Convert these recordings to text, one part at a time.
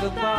Vem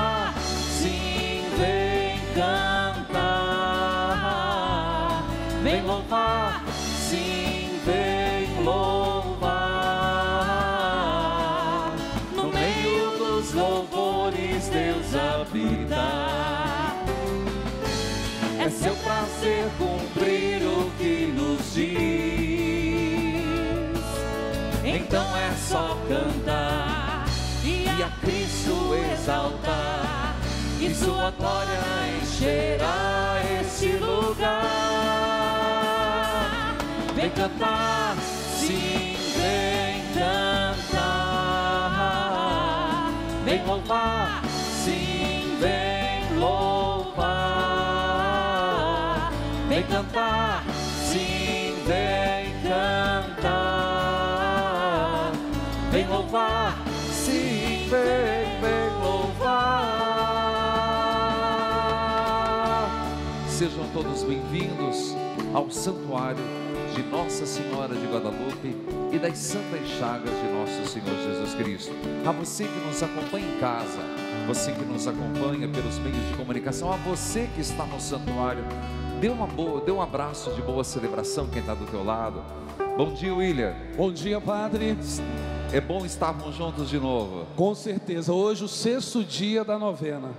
vem, vem louvar. Sejam todos bem-vindos ao Santuário de Nossa Senhora de Guadalupe e das Santas Chagas de Nosso Senhor Jesus Cristo. A você que nos acompanha em casa, você que nos acompanha pelos meios de comunicação, a você que está no santuário, dê uma boa, dê um abraço de boa celebração quem está do teu lado. Bom dia, William. Bom dia, padre. É bom estarmos juntos de novo. Com certeza, hoje o sexto dia da novena.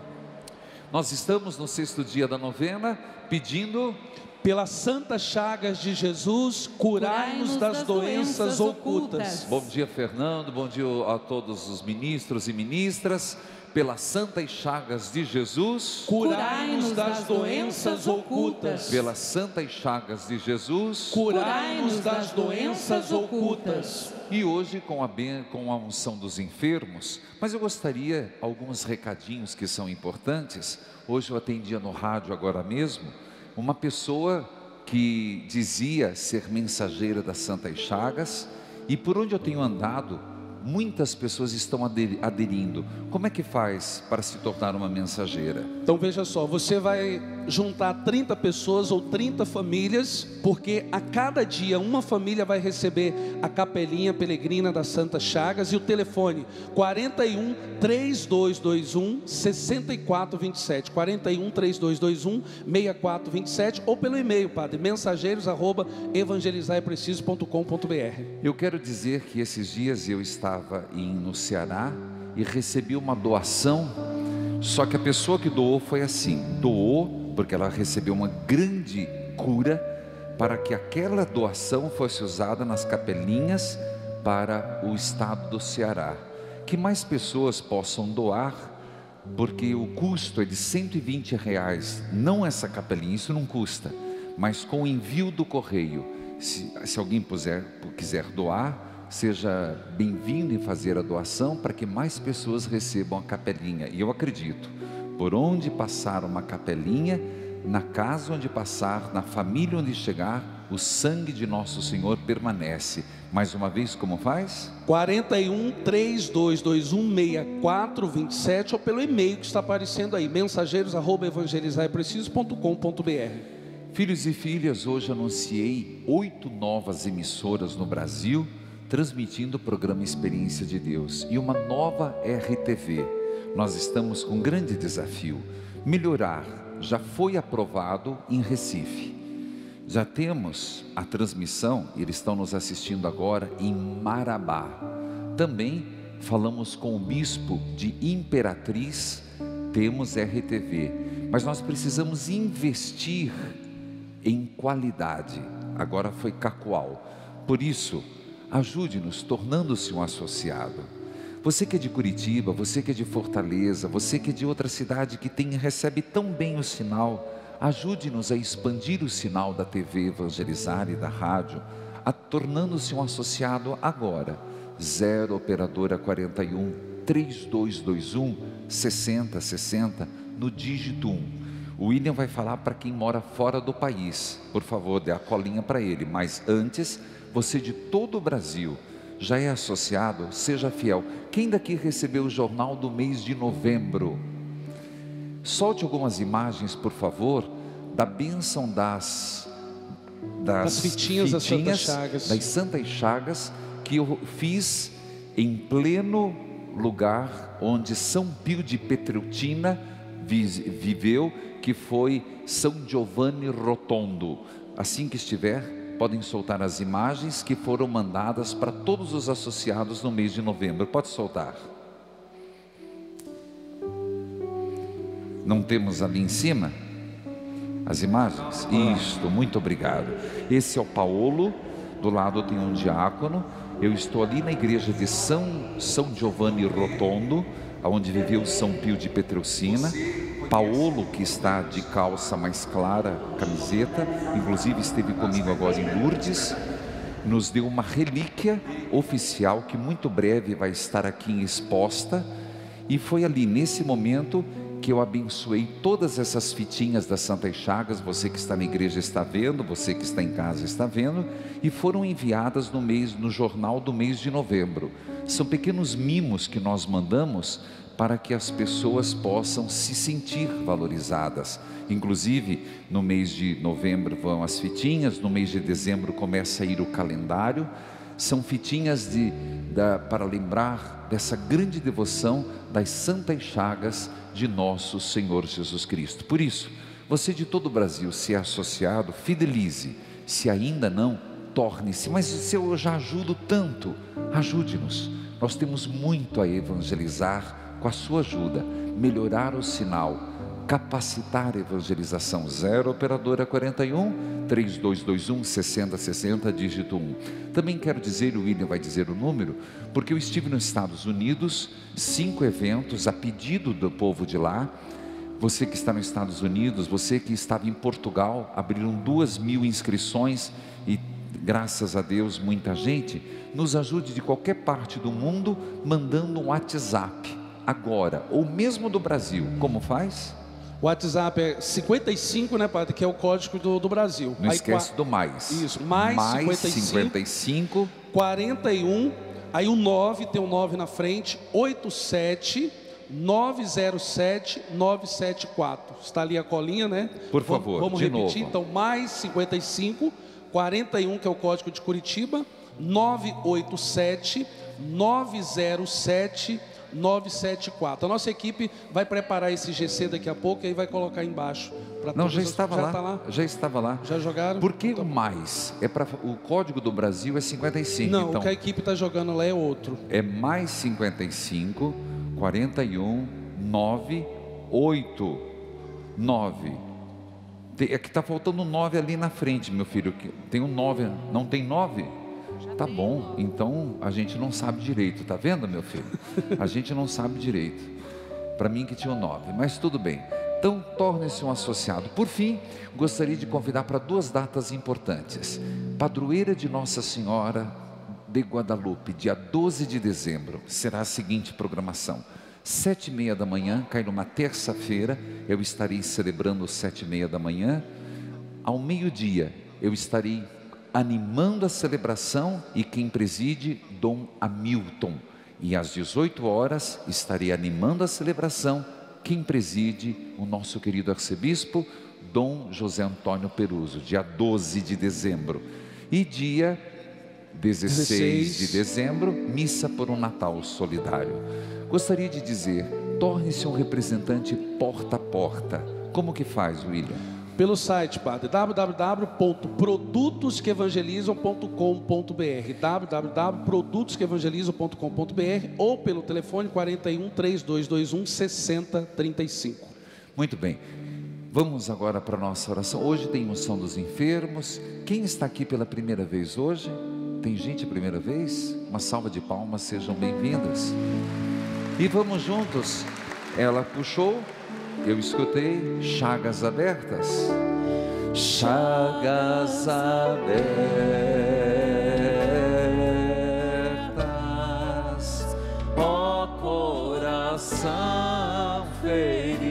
Nós estamos no sexto dia da novena, pedindo Pelas santas chagas de Jesus, curai-nos das, doenças, ocultas. Bom dia, Fernando. Bom dia a todos os ministros e ministras. Pelas santas chagas de Jesus, Curai-nos das doenças ocultas. pelas santas chagas de Jesus, Curai-nos das doenças ocultas. E hoje com a, ben- com a unção dos enfermos. Mas eu gostaria alguns recadinhos que são importantes. Hoje eu atendia no rádio agora mesmo uma pessoa que dizia ser mensageira das santas chagas e por onde eu tenho andado muitas pessoas estão aderi- aderindo. Como é que faz para se tornar uma mensageira? Então veja só, você vai juntar 30 pessoas ou 30 famílias, porque a cada dia uma família vai receber a capelinha peregrina das Santas Chagas e o telefone 41 3221 6427 41 3221 6427 ou pelo e-mail, padre, mensageiros arroba evangelizarpreciso.com.br. Eu quero dizer que esses dias eu estava em, no Ceará e recebi uma doação, só que a pessoa que doou foi assim: doou porque ela recebeu uma grande cura para que aquela doação fosse usada nas capelinhas para o estado do Ceará. Que mais pessoas possam doar, porque o custo é de 120 reais, não essa capelinha, isso não custa, mas com o envio do correio. Se, se alguém puser, quiser doar, seja bem-vindo em fazer a doação para que mais pessoas recebam a capelinha. E eu acredito, por onde passar uma capelinha, na casa onde passar, na família onde chegar, o sangue de nosso Senhor permanece. Mais uma vez, como faz? 41 3221 6427 ou pelo e-mail que está aparecendo aí, mensageiros arroba evangelizarpreciso.com.br. Filhos e filhas, hoje anunciei oito novas emissoras no Brasil, transmitindo o programa Experiência de Deus e uma nova RTV. Nós estamos com um grande desafio: melhorar. Já foi aprovado em Recife. Já temos a transmissão, eles estão nos assistindo agora em Marabá. Também falamos com o bispo de Imperatriz, temos RTV, mas nós precisamos investir em qualidade. Agora foi Cacoal. Por isso, Ajude-nos tornando-se um associado. Você que é de Curitiba, você que é de Fortaleza, você que é de outra cidade que tem recebe tão bem o sinal, ajude-nos a expandir o sinal da TV Evangelizar e da rádio, tornando-se um associado agora. 0 operadora 41 3221 6060 no dígito 1. O William vai falar para quem mora fora do país. Por favor, dê a colinha para ele. Mas antes, você de todo o Brasil já é associado, seja fiel. Quem daqui recebeu o jornal do mês de novembro? Solte algumas imagens, por favor, da bênção das das, fitinhas, das Santas fitinhas Chagas. das Santas Chagas que eu fiz em pleno lugar onde São Pio de Petreutina vi- viveu, que foi São Giovanni Rotondo. Assim que estiver, podem soltar as imagens que foram mandadas para todos os associados no mês de novembro. Pode soltar. Não temos ali em cima as imagens? Isto, muito obrigado. Esse é o Paulo, do lado tem um diácono. Eu estou ali na igreja de São, São Giovanni Rotondo, onde viveu São Pio de Petreucina. Paulo, que está de calça mais clara, camiseta, inclusive esteve comigo agora em Lourdes, nos deu uma relíquia oficial que muito breve vai estar aqui exposta. E foi ali, nesse momento, que eu abençoei todas essas fitinhas das Santas Chagas. Você que está na igreja está vendo, você que está em casa está vendo, e foram enviadas no mês, no jornal do mês de novembro. São pequenos mimos que nós mandamos para que as pessoas possam se sentir valorizadas. Inclusive, no mês de novembro vão as fitinhas, no mês de dezembro começa a ir o calendário. São fitinhas de, da, para lembrar dessa grande devoção das santas chagas de nosso Senhor Jesus Cristo. Por isso, você de todo o Brasil, se é associado, fidelize. Se ainda não, torne-se. Mas se eu já ajudo tanto, ajude-nos. Nós temos muito a evangelizar com a sua ajuda, melhorar o sinal, capacitar a evangelização. 0 operadora 41 3221 6060 dígito 1. Também quero dizer, o William vai dizer o número, porque eu estive nos Estados Unidos, cinco eventos a pedido do povo de lá. Você que está nos Estados Unidos, você que estava em Portugal, abriram duas mil inscrições e graças a Deus muita gente. Nos ajude de qualquer parte do mundo mandando um WhatsApp agora, ou mesmo do Brasil. Como faz? O WhatsApp é 55, né, padre? Que é o código do, do Brasil. Não Aí, esquece do mais. Isso, mais 55. 55 41, aí o 9, tem um 9 na frente, 87 907 974. Está ali a colinha, né? Por favor, Vamos repetir, novo. então, mais 55 41, que é o código de Curitiba, 987 907 974. A nossa equipe vai preparar esse GC daqui a pouco e aí vai colocar embaixo. pra Não, já as- estava já lá, tá lá? Já estava lá. Já jogaram? Por que Então o mais? É para o código do Brasil é 55, Não, então o que a equipe está jogando lá é outro. é mais 55 41 9 8 9. Tem- É que está faltando 9 ali na frente, meu filho. que- Tem um 9, não tem 9? Tá bom, então a gente não sabe direito, tá vendo, meu filho? A gente não sabe direito. Para mim que tinha o 9, mas tudo bem. Então, torne-se um associado. Por fim, gostaria de convidar para duas datas importantes. Padroeira de Nossa Senhora de Guadalupe, dia 12 de dezembro, será a seguinte programação. Sete e meia da manhã, cai numa terça-feira, eu estarei celebrando sete e meia da manhã. Ao meio-dia, eu estarei animando a celebração e quem preside, Dom Hamilton. E às 18 horas, estarei animando a celebração, quem preside, o nosso querido arcebispo, Dom José Antônio Peruso, dia 12 de dezembro. E dia 16 de 16. dezembro, missa por um Natal solidário. Gostaria de dizer, torne-se um representante porta a porta. Como que faz, William? Pelo site, padre, www.produtosquevangelizam.com.br www.produtosquevangelizam.com.br ou pelo telefone 41 3221 6035. Muito bem. Vamos agora para a nossa oração. Hoje tem unção dos enfermos. Quem está aqui pela primeira vez hoje? Tem gente a primeira vez? Uma salva de palmas, sejam bem-vindas. E vamos juntos. Ela puxou, eu escutei chagas abertas. Chagas abertas, ó coração ferido,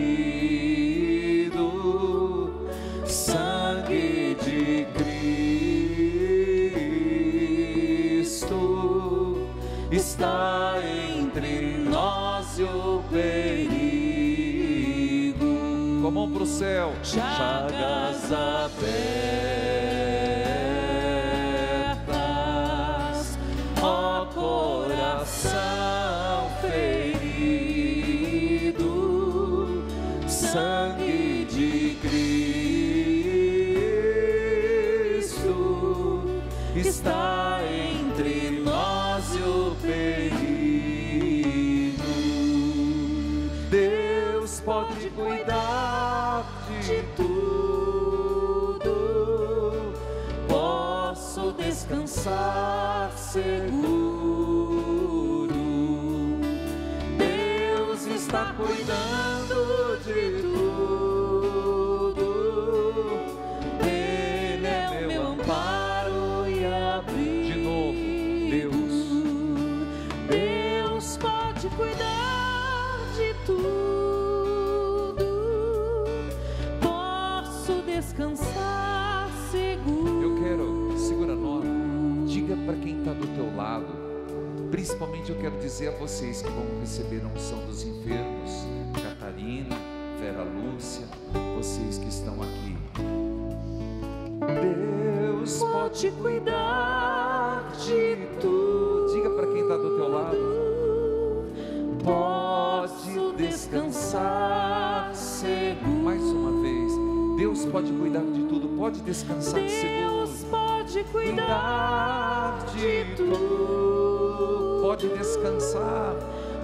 sangue de Cristo está céu, chagas abertas, ó coração ferido, sangue de Cristo está descansar seguro. Principalmente eu quero dizer a vocês que vão receber a unção dos enfermos, Catarina, Vera Lúcia, vocês que estão aqui. Deus Pode cuidar de tudo. Diga para quem está do teu lado. Posso descansar seguro. Mais uma vez, Deus pode cuidar de tudo, pode descansar descansar,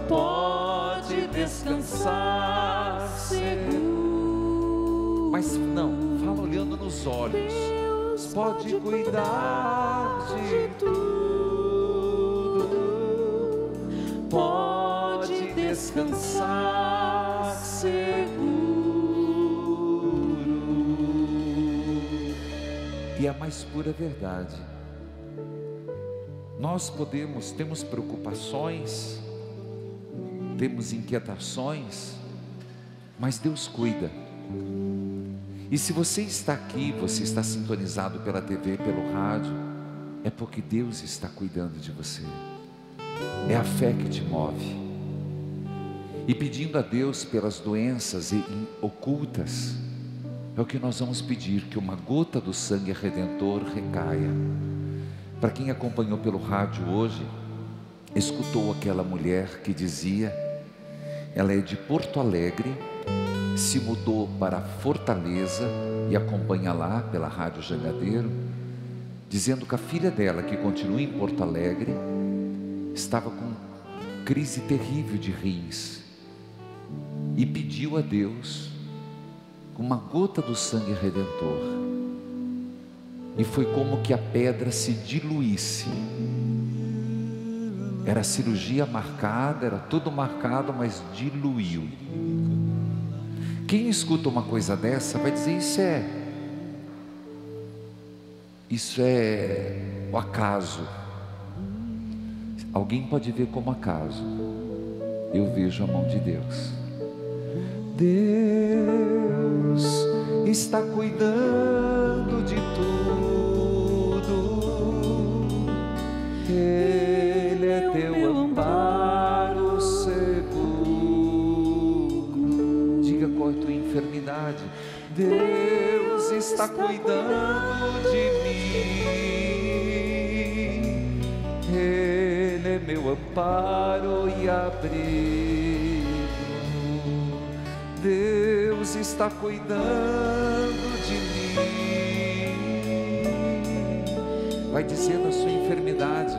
Pode descansar seguro. mas não, fala olhando nos olhos. Deus Pode cuidar de tudo. Pode descansar seguro. E a mais pura verdade. Nós podemos, temos preocupações, temos inquietações, mas Deus cuida. E se você está aqui, você está sintonizado pela TV, pelo rádio, é porque Deus está cuidando de você. É a fé que te move. E pedindo a Deus pelas doenças ocultas, é o que nós vamos pedir: que uma gota do sangue redentor recaia. Para quem acompanhou pelo rádio hoje, escutou aquela mulher que dizia: ela é de Porto Alegre, se mudou para Fortaleza e acompanha lá pela Rádio Jangadeiro, dizendo que a filha dela, que continua em Porto Alegre, estava com crise terrível de rins e pediu a Deus uma gota do sangue redentor. E foi como que a pedra se diluísse. Era cirurgia marcada, era tudo marcado, mas diluiu. Quem escuta uma coisa dessa vai dizer isso é isso é o acaso. Alguém pode ver como acaso. Eu vejo a mão de Deus. Deus está cuidando de tudo. Ele é teu amparo seguro. Diga qual é a tua enfermidade. Deus está cuidando de mim. Ele é meu amparo e abrigo. Deus está cuidando de mim. Vai dizendo a sua enfermidade,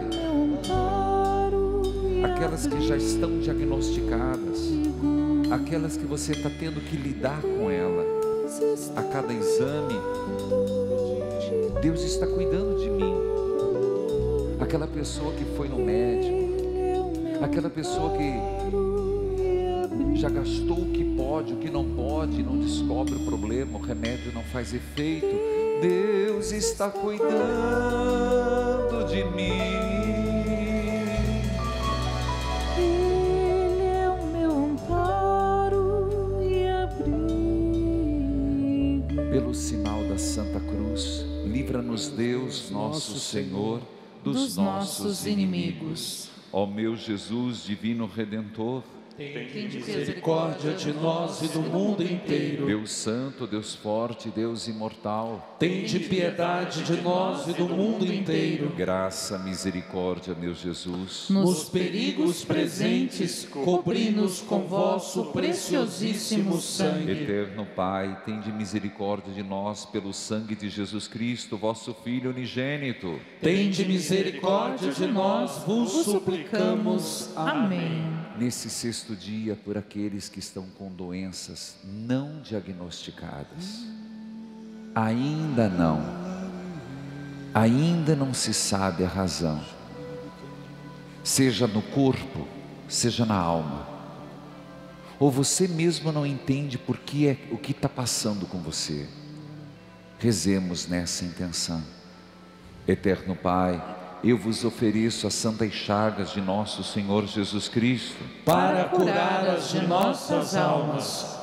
aquelas que já estão diagnosticadas, aquelas que você está tendo que lidar com ela a cada exame. Deus está cuidando de mim. aquela pessoa que foi no médico, aquela pessoa que já gastou o que pode, o que não pode, não descobre o problema, o remédio não faz efeito. Deus está cuidando de mim. Deus, nosso Senhor, dos, Dos nossos inimigos. Ó meu Jesus, divino redentor, Tende Misericórdia de nós e do mundo inteiro. Deus santo, Deus forte, Deus imortal, Tende piedade de nós e do mundo inteiro. graça, misericórdia, meu Jesus. Nos perigos presentes, cobri-nos com vosso preciosíssimo sangue. Eterno Pai, tende misericórdia de nós pelo sangue de Jesus Cristo, vosso Filho unigênito. Tende misericórdia de nós, vos suplicamos. Amém. Nesse sexto dia, por aqueles que estão com doenças não diagnosticadas, ainda não, ainda não se sabe a razão, seja no corpo, seja na alma, ou você mesmo não entende por que é o que está passando com você. Rezemos nessa intenção. Eterno Pai, eu vos ofereço as santas chagas de nosso Senhor Jesus Cristo, Para curar as de nossas almas.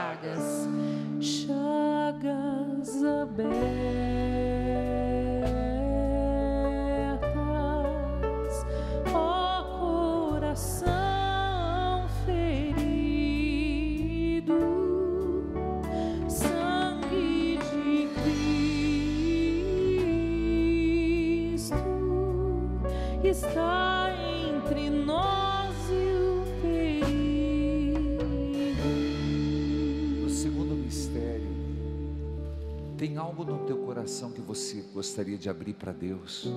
Chagas. Abertas, ó coração ferido, sangue de Cristo está algo no teu coração que você gostaria de abrir para Deus?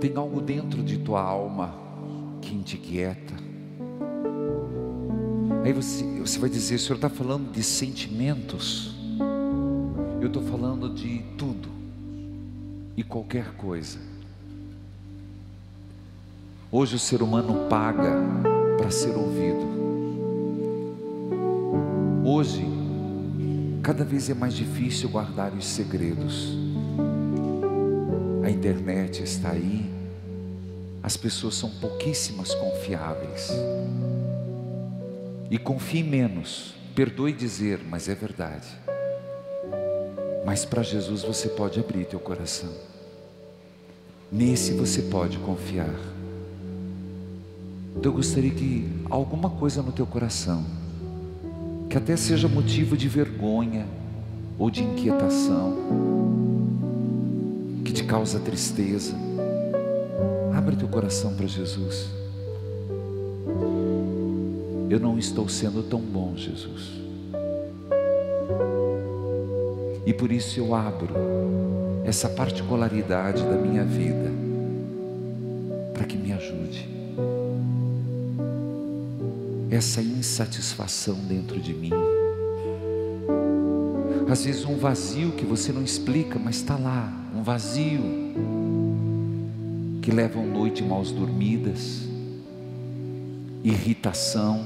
Tem algo dentro de tua alma que inquieta? Aí você, você vai dizer: o senhor está falando de sentimentos? Eu estou falando de tudo e qualquer coisa. Hoje o ser humano paga para ser ouvido. Hoje, cada vez é mais difícil guardar os segredos. A internet está aí, as pessoas são pouquíssimas confiáveis. E confie menos, perdoe dizer, mas é verdade. Mas para Jesus você pode abrir teu coração. Nesse você pode confiar. Então eu gostaria que alguma coisa no teu coração, que até seja motivo de vergonha ou de inquietação, que te causa tristeza, abre teu coração para Jesus. Eu não estou sendo tão bom, Jesus. E por isso eu abro essa particularidade da minha vida Essa insatisfação dentro de mim. Às vezes um vazio que você não explica, mas está lá, um vazio que leva a noite mal dormidas, irritação.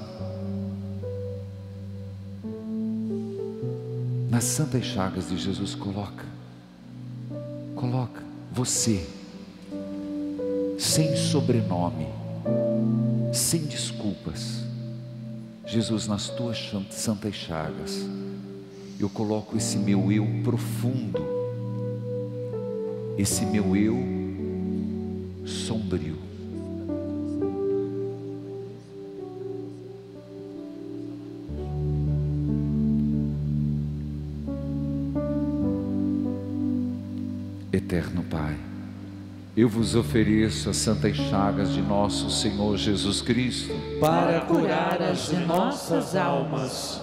Nas santas chagas de Jesus coloca. Coloca você, sem sobrenome, sem desculpas. Jesus, nas tuas santas chagas, eu coloco esse meu eu profundo, esse meu eu sombrio. Eterno Pai, eu vos ofereço as santas chagas de nosso Senhor Jesus Cristo para curar as nossas almas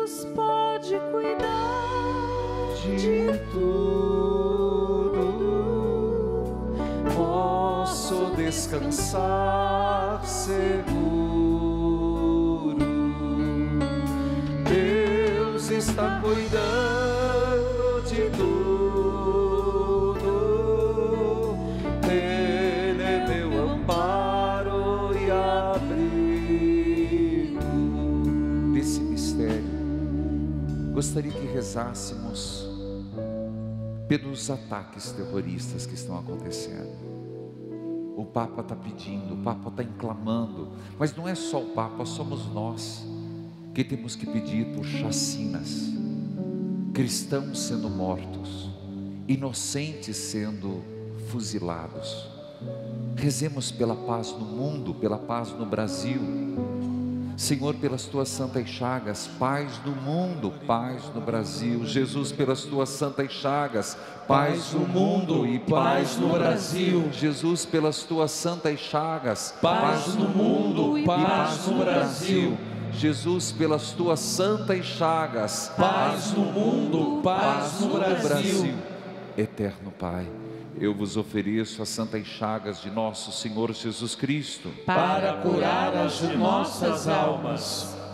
Deus pode cuidar de tudo, posso descansar seguro. Deus está cuidando gostaria que rezássemos pelos ataques terroristas que estão acontecendo. O Papa está pedindo, o Papa está inclamando, mas não é só o Papa, somos nós que temos que pedir por chacinas, cristãos sendo mortos, inocentes sendo fuzilados. Rezemos pela paz no mundo, pela paz no Brasil Senhor, pelas tuas santas chagas, paz do mundo, paz no Brasil. Jesus, pelas tuas santas chagas, paz no mundo e paz no Brasil. Jesus, pelas tuas santas chagas, paz no mundo e paz no Brasil. Jesus, pelas tuas santas chagas, paz no mundo, paz no Brasil. Eterno Pai eu vos ofereço as santas chagas de nosso Senhor Jesus Cristo, para curar as nossas almas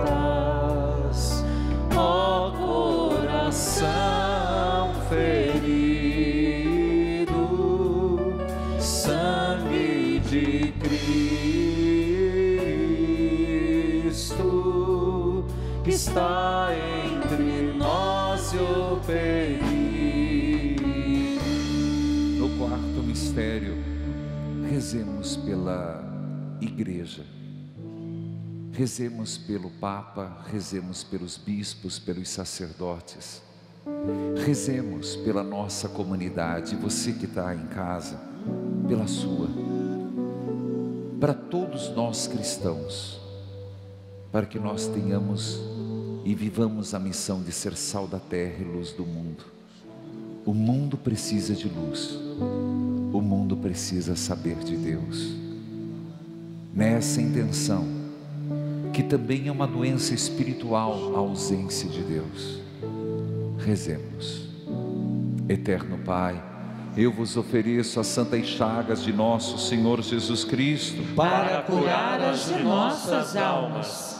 abertas, ó coração ferido, sangue de Cristo está entre nós e o perigo. No quarto mistério rezemos pela igreja, rezemos pelo Papa, rezemos pelos bispos, pelos sacerdotes, rezemos pela nossa comunidade, você que está em casa, pela sua, para todos nós cristãos, para que nós tenhamos e vivamos a missão de ser sal da terra e luz do mundo. O mundo precisa de luz, o mundo precisa saber de Deus. Nessa intenção, que também é uma doença espiritual a ausência de Deus. Rezemos. Eterno Pai, eu vos ofereço as santas chagas de nosso Senhor Jesus Cristo, para curar as nossas almas.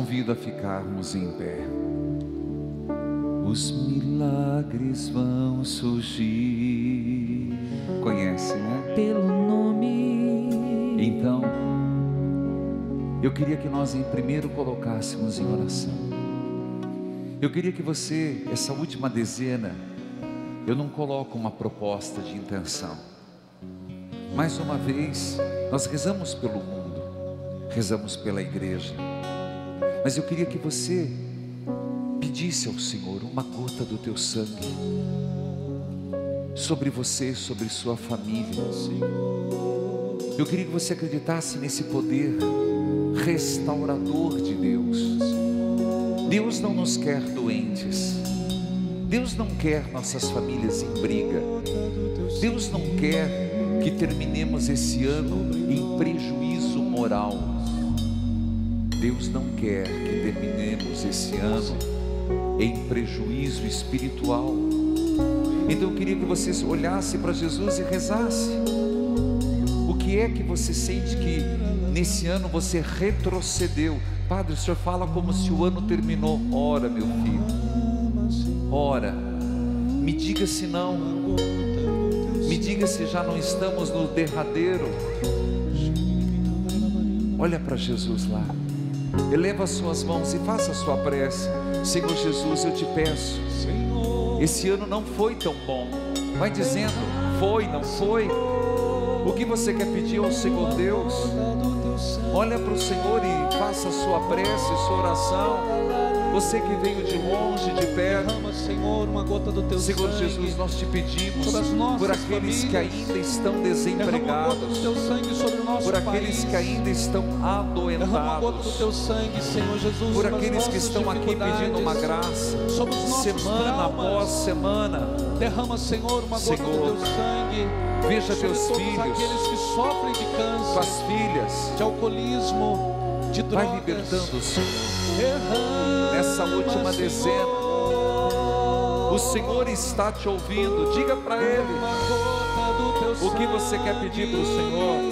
convido a ficarmos em pé. Os milagres vão surgir. Conhece, né? Pelo nome. Então, eu queria que nós em primeiro colocássemos em oração. Eu queria que você, essa última dezena, eu não coloco uma proposta de intenção. Mais uma vez, nós rezamos pelo mundo, rezamos pela igreja, mas eu queria que você pedisse ao Senhor uma gota do teu sangue sobre você, sobre sua família. Eu queria que você acreditasse nesse poder restaurador de Deus. Deus não nos quer doentes. Deus não quer nossas famílias em briga. Deus não quer que terminemos esse ano em prejuízo moral. Deus não quer que terminemos esse ano em prejuízo espiritual. Então eu queria que você olhasse para Jesus e rezasse. O que é que você sente que nesse ano você retrocedeu? Padre, o senhor fala como se o ano terminou. Ora, meu filho, ora, me diga se não, me diga se já não estamos no derradeiro. Olha para Jesus lá, eleva as suas mãos e faça a sua prece. Senhor Jesus, eu te peço, esse ano não foi tão bom. Vai dizendo, foi, não foi. O que você quer pedir ao Senhor Deus? Olha para o Senhor e faça a sua prece, sua oração. Você que veio de longe, de perto, Derrama, Senhor, uma gota do teu Senhor sangue. Jesus, nós te pedimos por aqueles que famílias. ainda estão gota desempregados, teu sangue sobre o nosso por país. aqueles que ainda estão gota adoentados, teu sangue, Senhor Jesus, por aqueles que estão aqui pedindo uma graça, semana traumas. após semana. Derrama, Senhor, uma gota Senhor, do teu sangue. Veja teus filhos, aqueles que sofrem de câncer, tuas filhas, de alcoolismo, de vai drogas. libertando-os Derrama, nessa última dezena. O Senhor está te ouvindo, diga para Ele o que você quer pedir para o Senhor.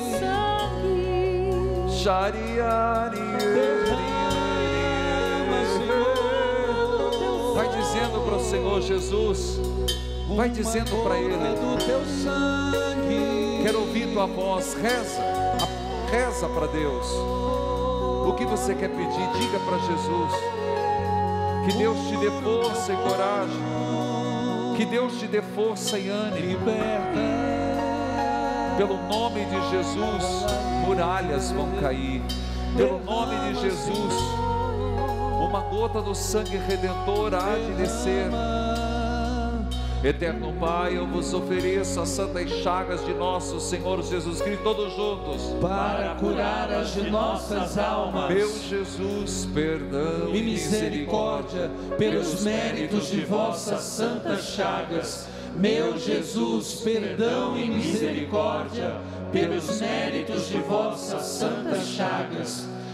Vai dizendo para o Senhor Jesus, vai dizendo para Ele. Quero ouvir tua voz, reza, reza para Deus. O que você quer pedir, diga para Jesus. Que Deus te dê força e coragem. Que Deus te dê força e ânimo. Liberta. Pelo nome de Jesus, muralhas vão cair. Pelo nome de Jesus, uma gota do sangue redentor há de descer. Eterno Pai, eu vos ofereço as santas chagas de nosso Senhor Jesus Cristo, todos juntos. para curar as de nossas almas. Meu Jesus, perdão e misericórdia pelos méritos de vossas santas chagas. Meu Jesus, perdão e misericórdia pelos méritos de vossas santas chagas.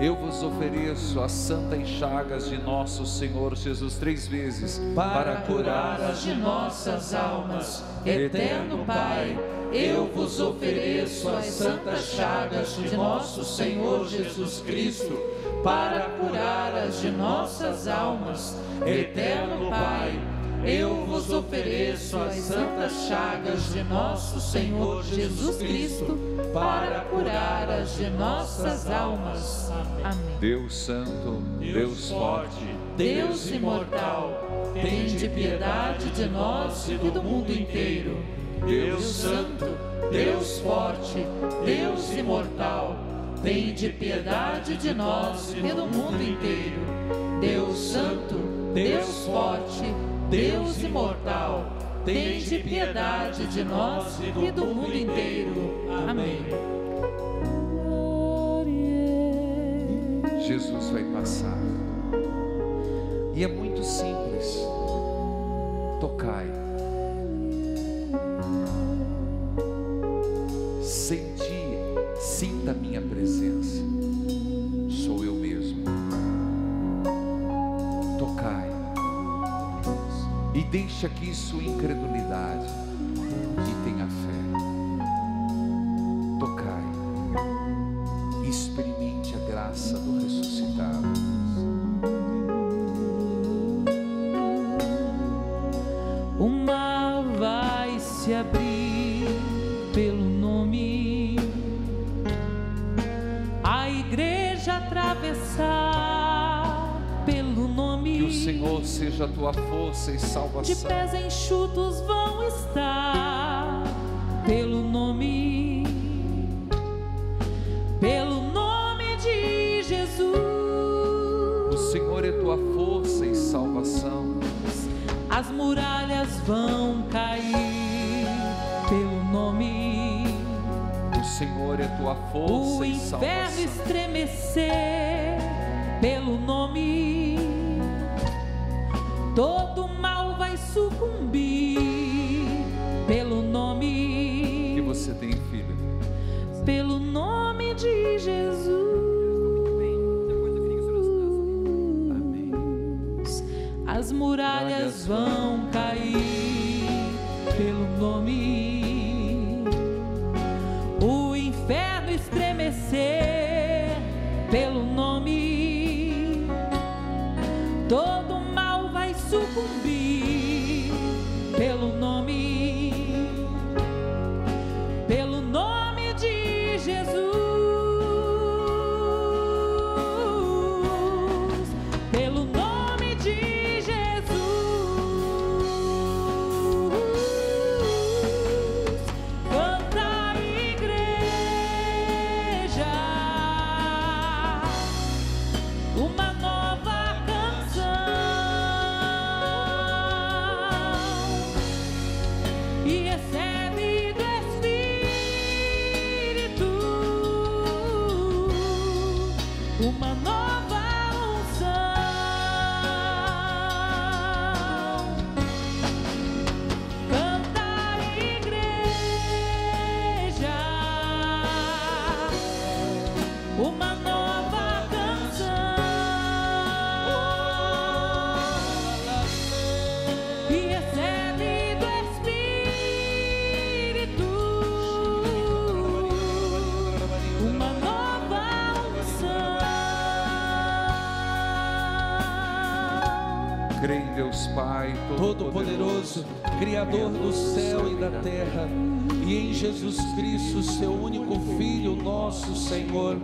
eu vos ofereço as santas chagas de nosso Senhor Jesus três vezes para curar as de nossas almas. Eterno Pai, eu vos ofereço as santas chagas de nosso Senhor Jesus Cristo para curar as de nossas almas. Eterno Pai, eu vos ofereço as santas chagas de nosso Senhor Jesus Cristo para curar as de nossas almas. Amém. Deus Santo, Deus forte, Deus imortal, tende piedade de nós e do mundo inteiro. Deus Santo, Deus forte, Deus imortal, tende piedade de nós e do mundo inteiro. Deus Santo, Deus forte, Deus imortal, tende piedade de nós e do mundo inteiro. Amém. Jesus vai passar. E é muito simples. Tocai. Deixa aqui sua incredulidade. E tenha fé. Tua força e de salvação. pés enxutos vão estar pelo nome, pelo nome de Jesus. O Senhor é tua força e salvação. As muralhas vão cair pelo nome. O Senhor é tua força O e inferno salvação. estremecer pelo Deus Pai Todo-Poderoso, Criador do céu e da terra, e em Jesus Cristo, seu único Filho, nosso Senhor,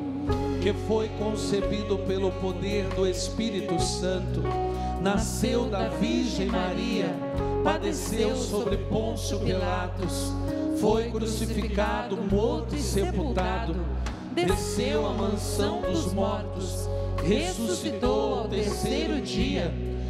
que foi concebido pelo poder do Espírito Santo, nasceu da Virgem Maria, padeceu sobre Pôncio Pilatos, foi crucificado, morto e sepultado, desceu à mansão dos mortos, ressuscitou ao terceiro dia,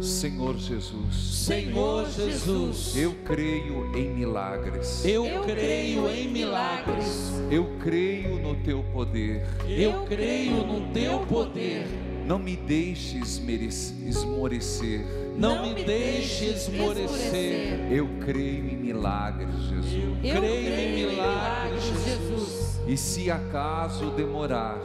Senhor Jesus, Senhor Jesus, eu creio em milagres. eu creio em milagres, Eu creio no teu poder. eu creio no teu poder. Não me deixes esmorecer. Não me deixe esmorecer. Eu creio em milagres, Jesus. Eu Creio em milagres, Jesus. E se acaso demorar,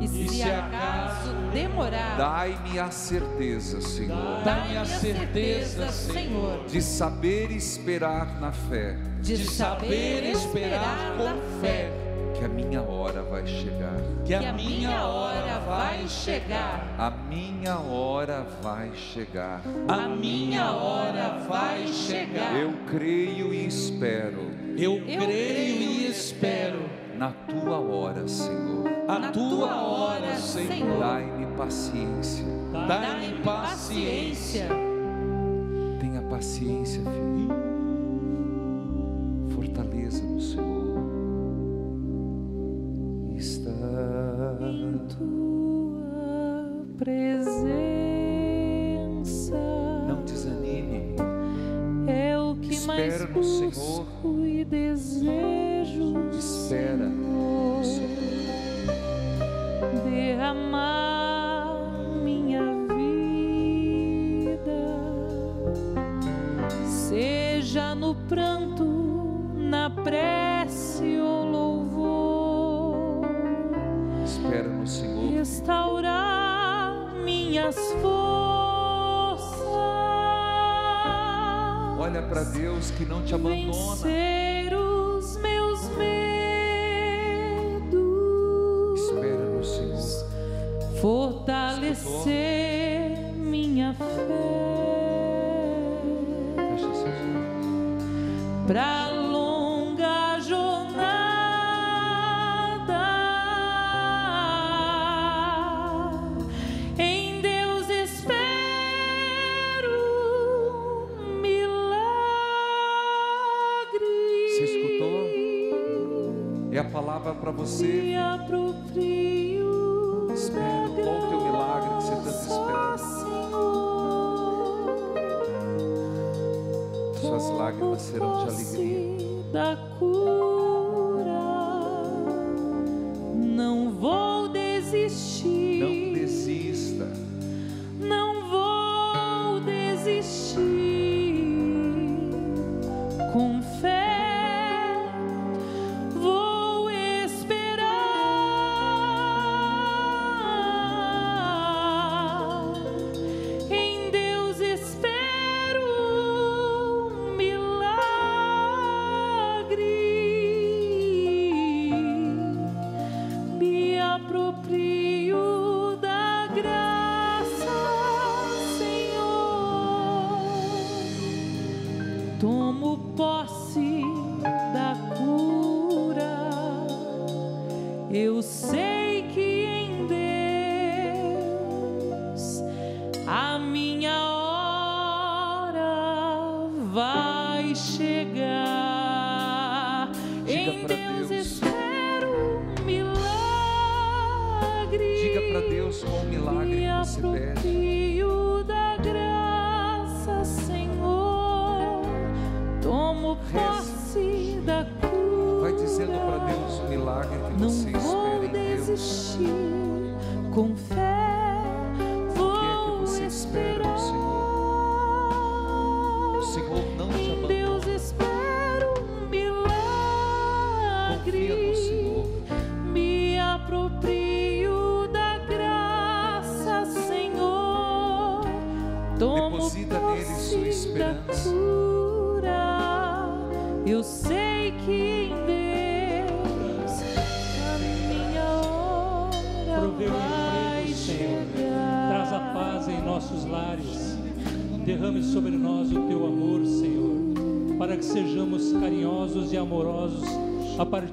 E se, se acaso demorar, dai-me a certeza, Senhor, Dá-me a certeza, Senhor, de saber esperar na fé de, de saber esperar com fé que a minha hora vai chegar. que a minha hora vai chegar. A minha hora vai chegar. A minha hora vai chegar. Eu creio e espero Eu creio e espero na tua hora, Senhor. A tua hora, Senhor. Dai-me paciência. Dá-me paciência. Tenha paciência, filho. Deus que não te abandona. Você. Espera, qual o teu milagre que você tanto espera? Senhor. Suas lágrimas serão de alegria. posse Da cura, não vou desistir. Não desista. Não vou desistir.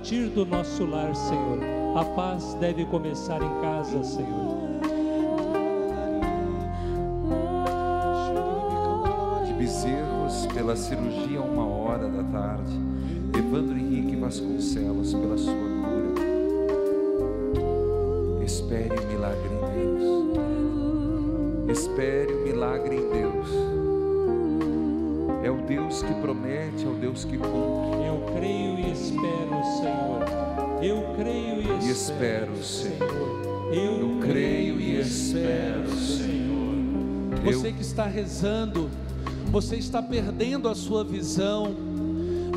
Partir do nosso lar, Senhor. A paz deve começar em casa, Senhor. de Bezerros pela cirurgia uma hora da tarde. Evandro Henrique Vasconcelos pela sua cura. Espere o milagre em Deus. Espere o milagre em Deus. Deus que promete, é o Deus que cumpre. Eu creio e espero, Senhor. Eu creio e E espero, Senhor. Senhor. Eu creio e espero, Senhor. Você que está rezando, você está perdendo a sua visão,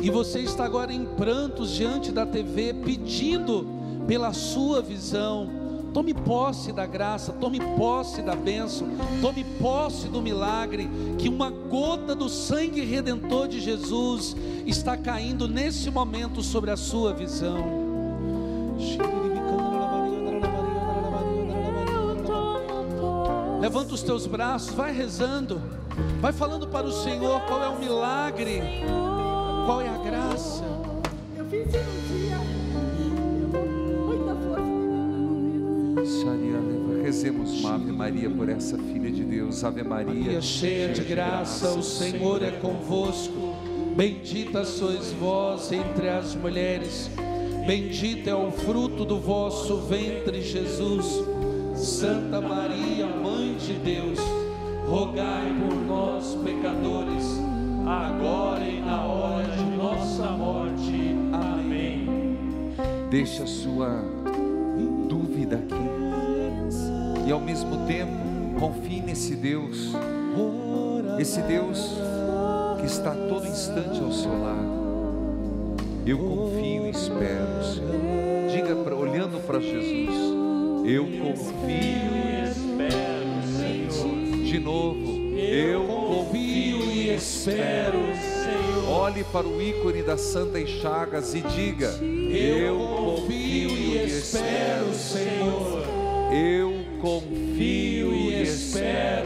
e você está agora em prantos diante da TV, pedindo pela sua visão. Tome posse da graça, tome posse da bênção, tome posse do milagre, que uma gota do sangue redentor de Jesus está caindo nesse momento sobre a sua visão. Levanta os teus braços, vai rezando, vai falando para o Senhor qual é o milagre, qual é a Maria por essa filha de Deus. Ave Maria, Maria, cheia de graça, o Senhor é convosco. Bendita sois vós entre as mulheres, bendito é o fruto do vosso ventre, Jesus. Santa Maria, Mãe de Deus, rogai por nós, pecadores, agora e na hora de nossa morte. Amém. Deixa a sua dúvida aqui. E ao mesmo tempo, confie nesse Deus. Esse Deus que está a todo instante ao seu lado. Eu confio e espero, Senhor. Diga pra, olhando para Jesus. Eu confio e espero, Senhor. De novo, eu confio e espero, Senhor. Olhe para o ícone das Santas Chagas e diga: Eu confio e espero, Senhor. Eu confio e espero,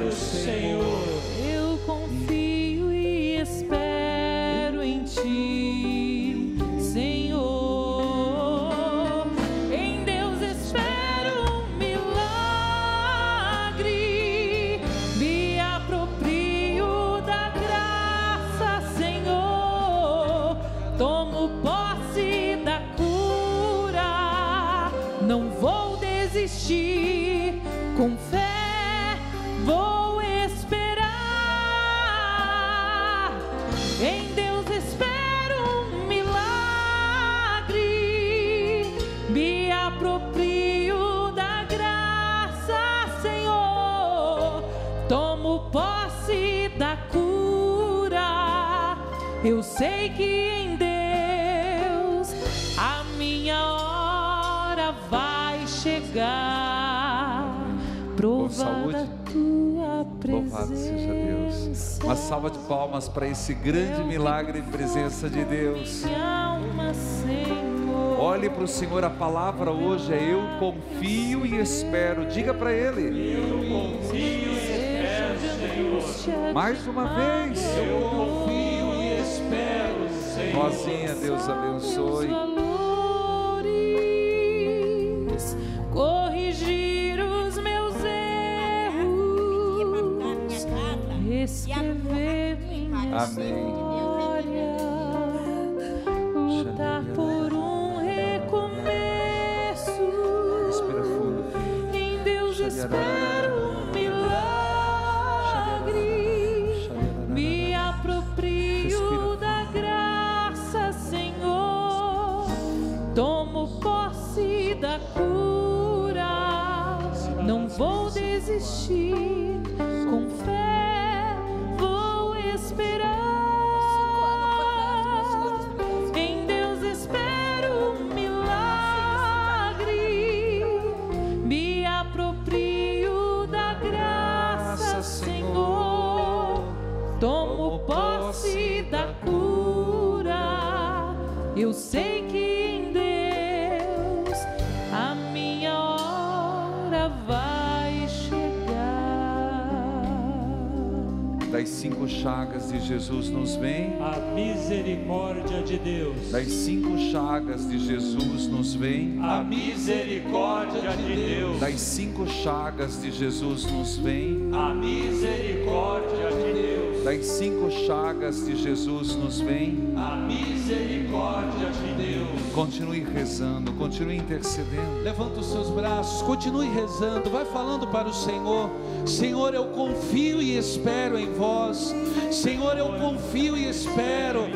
sei que em Deus a minha hora vai chegar. Provada saúde. tua presença. Louvado seja Deus. Uma salva de palmas para esse grande milagre em presença de Deus. Olhe para o Senhor, a palavra hoje é eu confio e espero. Diga para Ele. Mais uma vez. Eu confio e espero, Senhor. Rosinha, Deus abençoe. valores, corrigir os meus erros, escrever minha Amém. Jesus nos vem. A misericórdia de Deus. Das cinco chagas de Jesus nos vem. A misericórdia de Deus. Das cinco chagas de Jesus nos vem. A misericórdia de Deus. Das cinco chagas de Jesus nos vem. A misericórdia de Deus. Continue rezando, continue intercedendo. Levanta os seus braços, continue rezando, vai falando para o Senhor. Senhor, eu confio e espero em vós. Senhor, eu confio e espero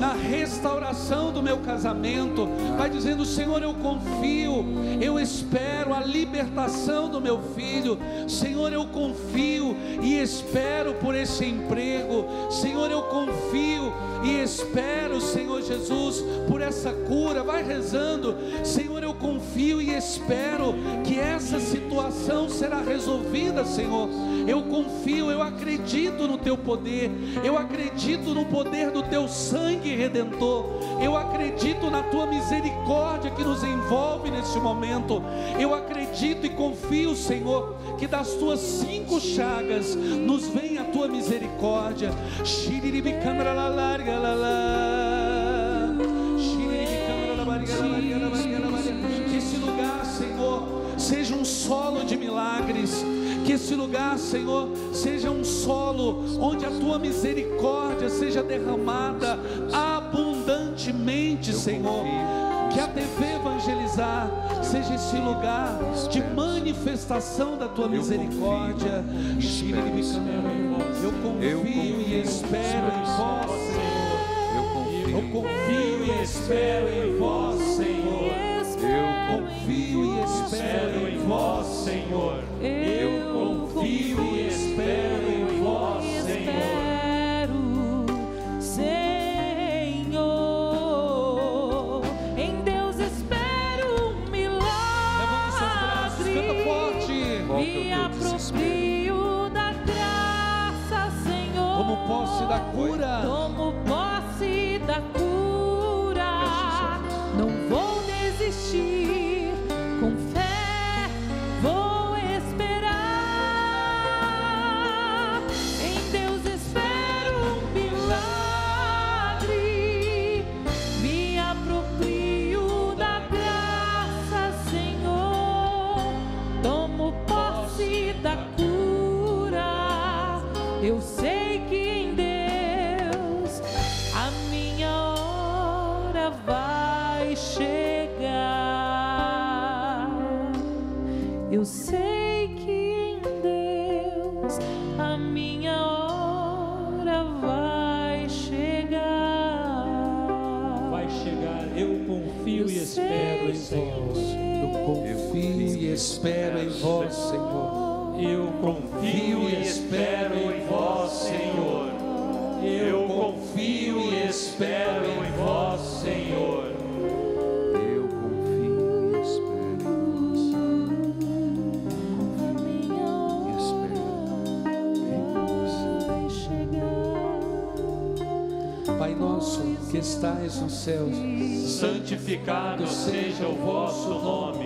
na restauração do meu casamento. Vai dizendo, Senhor, eu confio, eu espero a libertação do meu filho. Senhor, eu confio e espero por esse emprego. Senhor, eu confio e espero, Senhor Jesus, por essa cura. Vai rezando, Senhor, eu confio e espero que essa situação será resolvida, Senhor. Eu confio, eu acredito no teu poder, eu acredito no poder do teu sangue redentor, eu acredito na tua misericórdia que nos envolve neste momento. Eu acredito e confio, Senhor, que das tuas cinco chagas nos vem a tua misericórdia. Que esse lugar, Senhor, seja um solo de milagres. Que esse lugar, Senhor, seja um solo onde a tua misericórdia seja derramada abundantemente, Senhor. Que a TV evangelizar seja esse lugar de manifestação da tua misericórdia. Eu confio e espero em vós, Senhor. Eu confio e espero em vós, Senhor. Eu Confio e espero em vós, Senhor. Eu confio e espero posse da cura. Espero em vós, Senhor. Eu confio e espero em vós, Senhor. Eu confio e espero em vós, Senhor. Eu confio e espero em vós. E espero em vós. Pai nosso que estais nos céus, Santificado seja o vosso nome.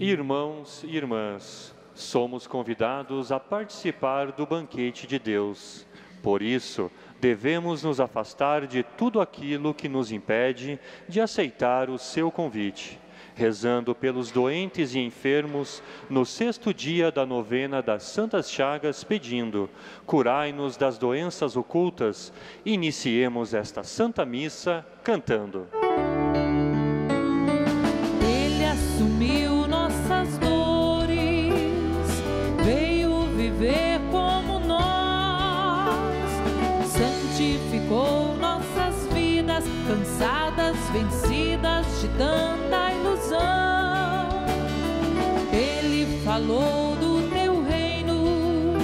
Irmãos e irmãs, somos convidados a participar do banquete de Deus. Por isso, devemos nos afastar de tudo aquilo que nos impede de aceitar o seu convite, rezando pelos doentes e enfermos no sexto dia da novena das Santas Chagas, pedindo: curai-nos das doenças ocultas. Iniciemos esta Santa Missa cantando. Viver como nós, edificou nossas vidas, cansadas, vencidas de tanta ilusão. Ele falou do teu reino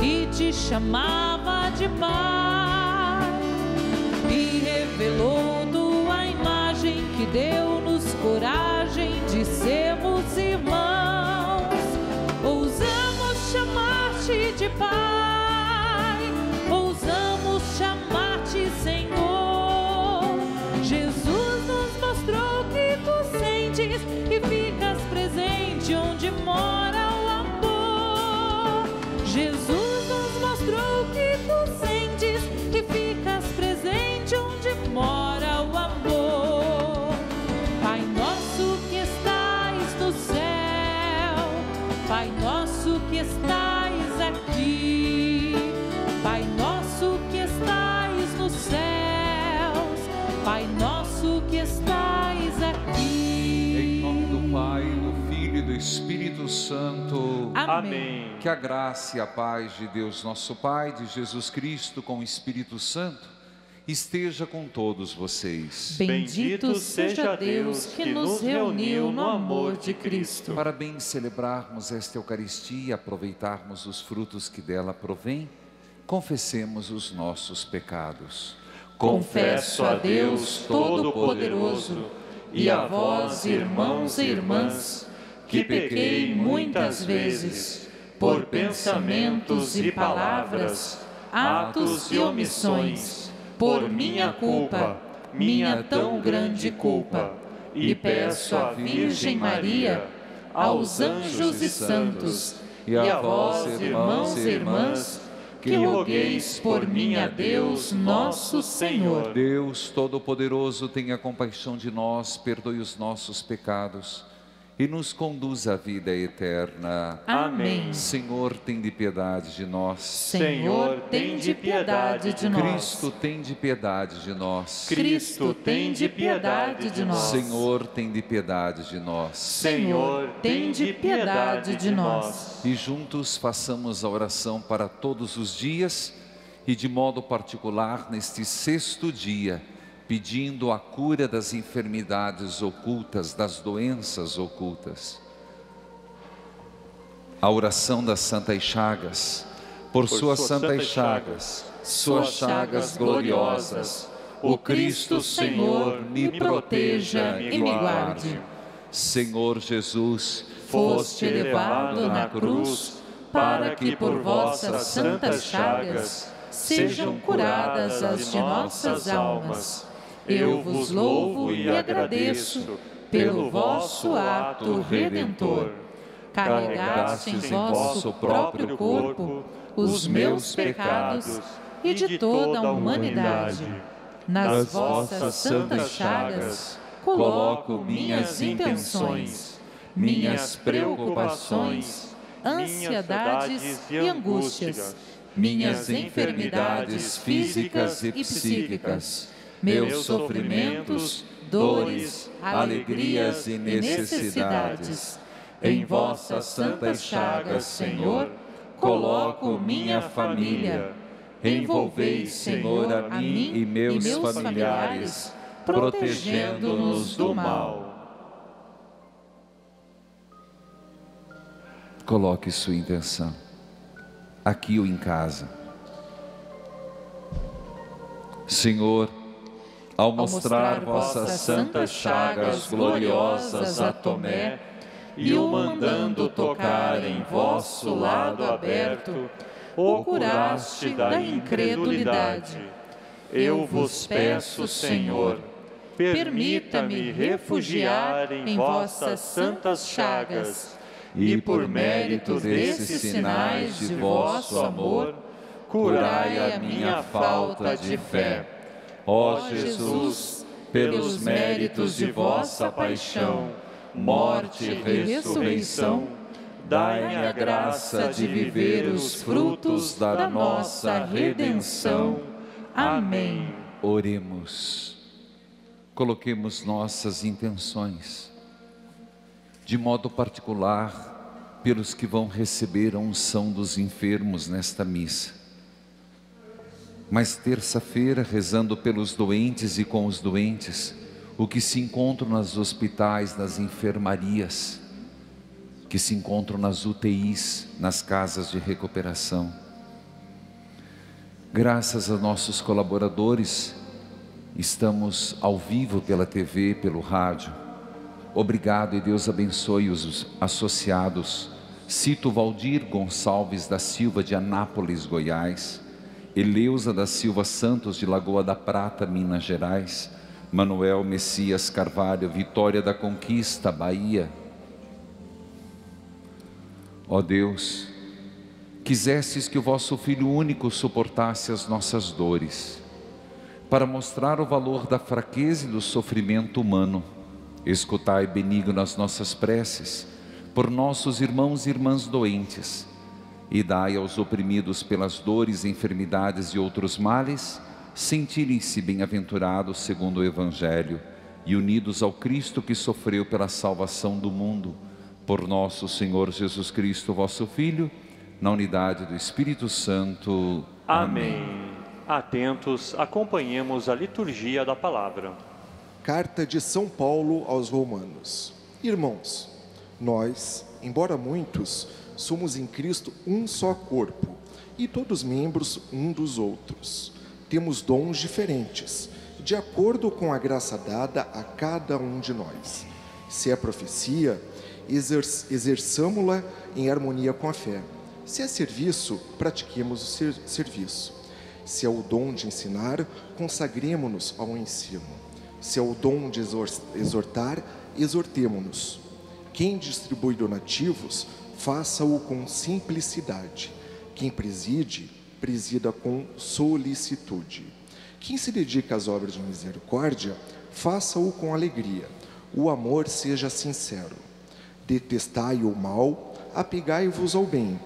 e te chamava de Pai e revelou tua imagem que deu-nos coragem de sermos irmãos. Chamar-te de Pai, ousamos chamar-te Senhor. Jesus nos mostrou que tu sentes e ficas presente onde mora Santo. Amém. Que a graça e a paz de Deus, nosso Pai, de Jesus Cristo com o Espírito Santo, esteja com todos vocês. Bendito seja Deus que nos reuniu no amor de Cristo. Para bem celebrarmos esta Eucaristia e aproveitarmos os frutos que dela provém, confessemos os nossos pecados. Confesso a Deus Todo-Poderoso e a vós, irmãos e irmãs, que pequei muitas vezes por pensamentos e palavras, atos e omissões, por minha culpa, minha tão grande culpa, e peço à Virgem Maria, aos anjos e santos, e a vós, irmãos e irmãs, que rogueis por mim a Deus, nosso Senhor. Deus Todo-Poderoso, tenha compaixão de nós, perdoe os nossos pecados e nos conduz à vida eterna. Amém. Senhor, tem de piedade de nós. Senhor, tem de piedade de nós. Cristo, tem de piedade de nós. Cristo, tem de piedade de nós. Senhor, tem de piedade de nós. Senhor, tem de piedade de nós. E juntos façamos a oração para todos os dias e de modo particular neste sexto dia, pedindo a cura das enfermidades ocultas, das doenças ocultas. A oração das Santas Chagas, por, suas Santas Chagas, suas chagas gloriosas, o Cristo Senhor me proteja e me guarde. Senhor Jesus, Foste elevado na cruz para que por vossas santas chagas sejam curadas as de nossas almas. Eu vos louvo e agradeço pelo vosso ato redentor. Carregastes em vosso próprio corpo os meus pecados e de toda a humanidade. Nas vossas santas chagas coloco minhas intenções, minhas preocupações, ansiedades e angústias, minhas enfermidades físicas e psíquicas, meus sofrimentos, dores, alegrias e necessidades. Em vossas santas chagas, Senhor, coloco minha família. Envolvei, Senhor, a mim e meus familiares, protegendo-nos do mal. coloque sua intenção, aqui ou em casa. Senhor, ao mostrar vossas santas chagas gloriosas a Tomé, e o mandando tocar em vosso lado aberto, o curaste da incredulidade. Eu vos peço, Senhor, permita-me refugiar em vossas santas chagas, e por mérito desses sinais de vosso amor, curai a minha falta de fé. Ó Jesus, pelos méritos de vossa paixão, morte e ressurreição, dai-me a graça de viver os frutos da nossa redenção. Amém. Oremos. Coloquemos nossas intenções, de modo particular, pelos que vão receber a unção dos enfermos nesta missa. Mas terça-feira, rezando pelos doentes e com os doentes, o que se encontram nos hospitais, nas enfermarias, que se encontram nas UTIs, nas casas de recuperação. Graças a nossos colaboradores, estamos ao vivo pela TV, pelo rádio. Obrigado e Deus abençoe os associados. Cito Valdir Gonçalves da Silva de Anápolis, Goiás, Eleusa da Silva Santos de Lagoa da Prata, Minas Gerais, Manuel Messias Carvalho, Vitória da Conquista, Bahia. Ó Deus, quisestes que o vosso Filho único suportasse as nossas dores, para mostrar o valor da fraqueza e do sofrimento humano. Escutai benigno as nossas preces por nossos irmãos e irmãs doentes, e dai aos oprimidos pelas dores, enfermidades e outros males, sentirem-se bem-aventurados segundo o Evangelho e unidos ao Cristo que sofreu pela salvação do mundo, por nosso Senhor Jesus Cristo, vosso Filho na unidade do Espírito Santo. Amém. Amém. Atentos, acompanhemos a liturgia da palavra. Carta de São Paulo aos Romanos. Irmãos, nós, embora muitos, somos em Cristo um só corpo e todos membros um dos outros. Temos dons diferentes, de acordo com a graça dada a cada um de nós. Se é profecia, exerçamo-la em harmonia com a fé se é serviço, pratiquemos o ser serviço. Se é o dom de ensinar, consagremos-nos ao ensino. Se é o dom de exortar, exortemo-nos. Quem distribui donativos, faça-o com simplicidade. Quem preside, presida com solicitude. Quem se dedica às obras de misericórdia, faça-o com alegria. O amor seja sincero. Detestai o mal, apegai-vos ao bem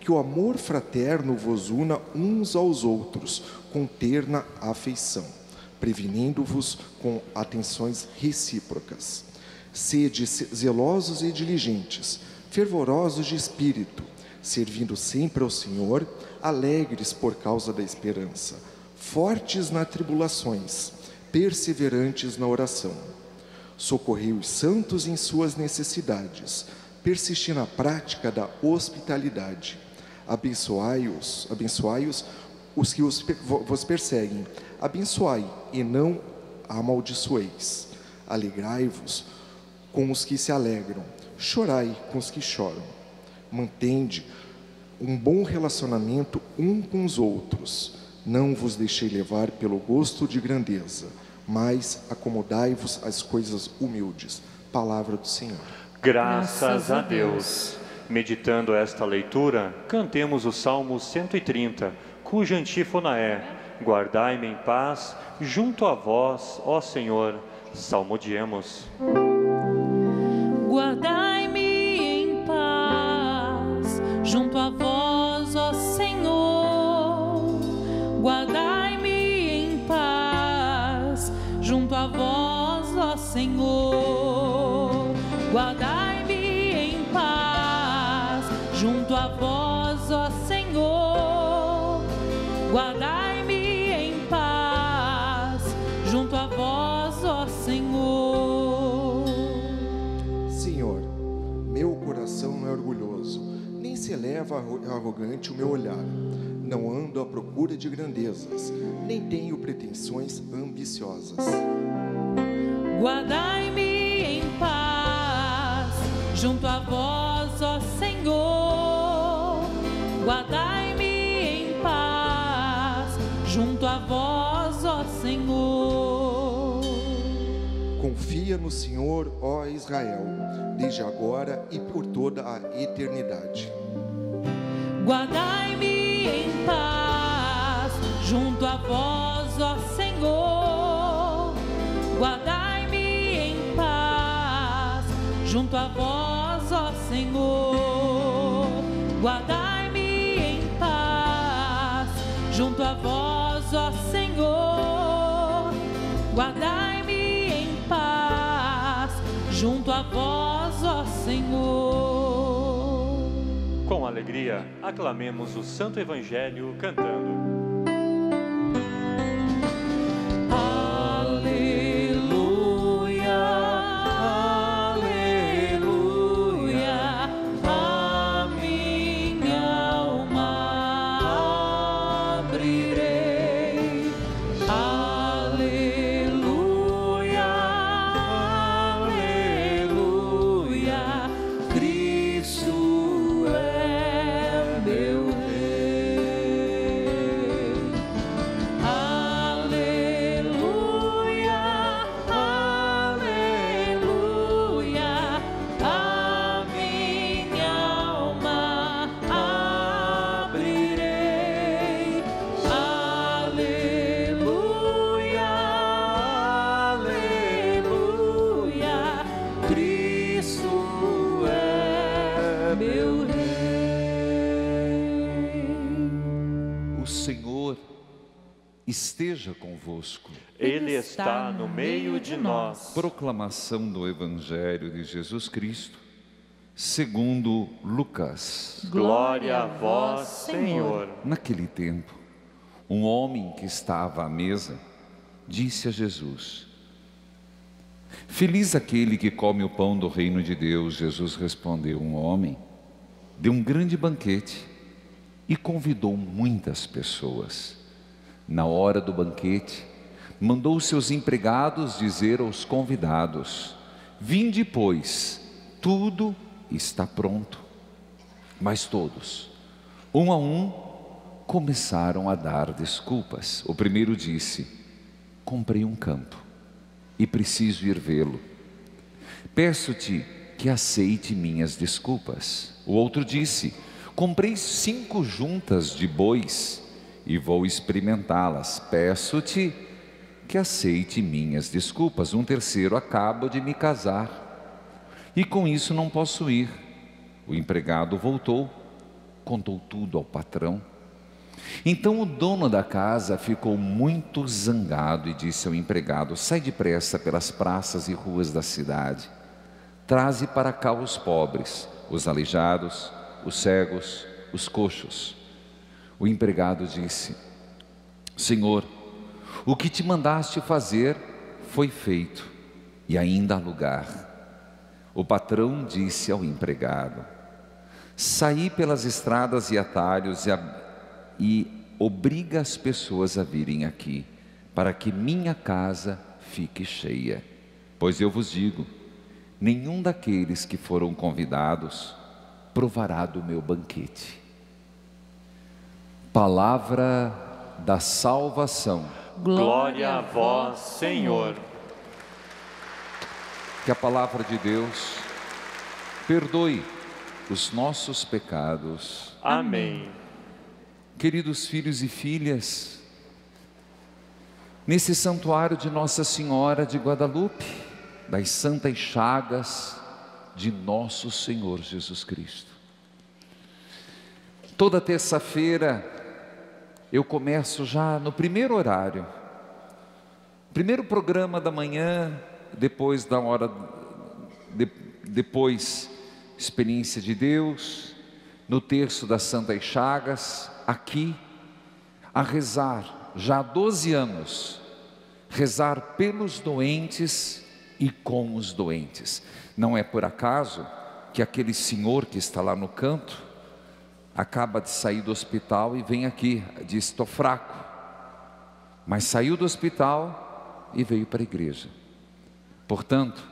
que o amor fraterno vos una uns aos outros com terna afeição, prevenindo-vos com atenções recíprocas. Sede zelosos e diligentes, fervorosos de espírito, servindo sempre ao Senhor, alegres por causa da esperança, fortes nas tribulações, perseverantes na oração. Socorrei os santos em suas necessidades, persisti na prática da hospitalidade abençoai-os, abençoai-os os que os, vos perseguem, abençoai e não amaldiçoeis. Alegrai-vos com os que se alegram, chorai com os que choram. Mantende um bom relacionamento um com os outros. Não vos deixei levar pelo gosto de grandeza, mas acomodai-vos às coisas humildes. Palavra do Senhor. Graças a Deus. Meditando esta leitura, cantemos o Salmo 130, cuja antífona é: Guardai-me em paz, junto a vós, ó Senhor. Salmodiemos. Guardai-me em paz, junto a vós, ó Senhor. Guardai-me em paz, junto a vós, ó Senhor. Eleva arrogante o meu olhar. Não ando à procura de grandezas, nem tenho pretensões ambiciosas. Guardai-me em paz, junto a vós, ó Senhor guardai-me em paz junto a vós, ó Senhor. Confia no Senhor, ó Israel, desde agora e por toda a eternidade. Guardai-me em paz junto a vós, ó Senhor. Guardai-me em paz junto a vós, ó Senhor. Guardai junto a vós, ó Senhor. Guardai-me em paz, junto a vós, Com alegria, aclamemos o Santo Evangelho cantando. Esteja convosco. Ele está no meio de nós. Proclamação do Evangelho de Jesus Cristo, segundo Lucas. Glória a vós, Senhor. Naquele tempo, um homem que estava à mesa disse a Jesus: Feliz aquele que come o pão do reino de Deus. Jesus respondeu: Um homem deu um grande banquete e convidou muitas pessoas. Na hora do banquete, mandou seus empregados dizer aos convidados: Vinde, pois, tudo está pronto. Mas todos, um a um, começaram a dar desculpas. O primeiro disse: Comprei um campo e preciso ir vê-lo. Peço-te que aceite minhas desculpas. O outro disse: Comprei cinco juntas de bois e vou experimentá-las. Peço-te que aceite minhas desculpas. Um terceiro: Acabo de me casar e com isso não posso ir. O empregado voltou, contou tudo ao patrão. Então o dono da casa ficou muito zangado e disse ao empregado: Sai depressa pelas praças e ruas da cidade, traze para cá os pobres, os aleijados, os cegos, os coxos. O empregado disse: Senhor, o que te mandaste fazer foi feito, e ainda há lugar. O patrão disse ao empregado: Saí pelas estradas e atalhos e, a, e obriga as pessoas a virem aqui, para que minha casa fique cheia. Pois eu vos digo: nenhum daqueles que foram convidados provará do meu banquete. Palavra da salvação. Glória a vós, Senhor. Que a palavra de Deus perdoe os nossos pecados. Amém. Queridos filhos e filhas, nesse santuário de Nossa Senhora de Guadalupe, das Santas Chagas de nosso Senhor Jesus Cristo. Toda terça-feira eu começo já no primeiro horário, primeiro programa da manhã, depois da hora, de, depois experiência de Deus, no terço das Santas Chagas, aqui, a rezar, já há 12 anos, rezar pelos doentes e com os doentes. Não é por acaso que aquele senhor que está lá no canto acaba de sair do hospital e vem aqui, diz: Estou fraco. Mas saiu do hospital e veio para a igreja. Portanto,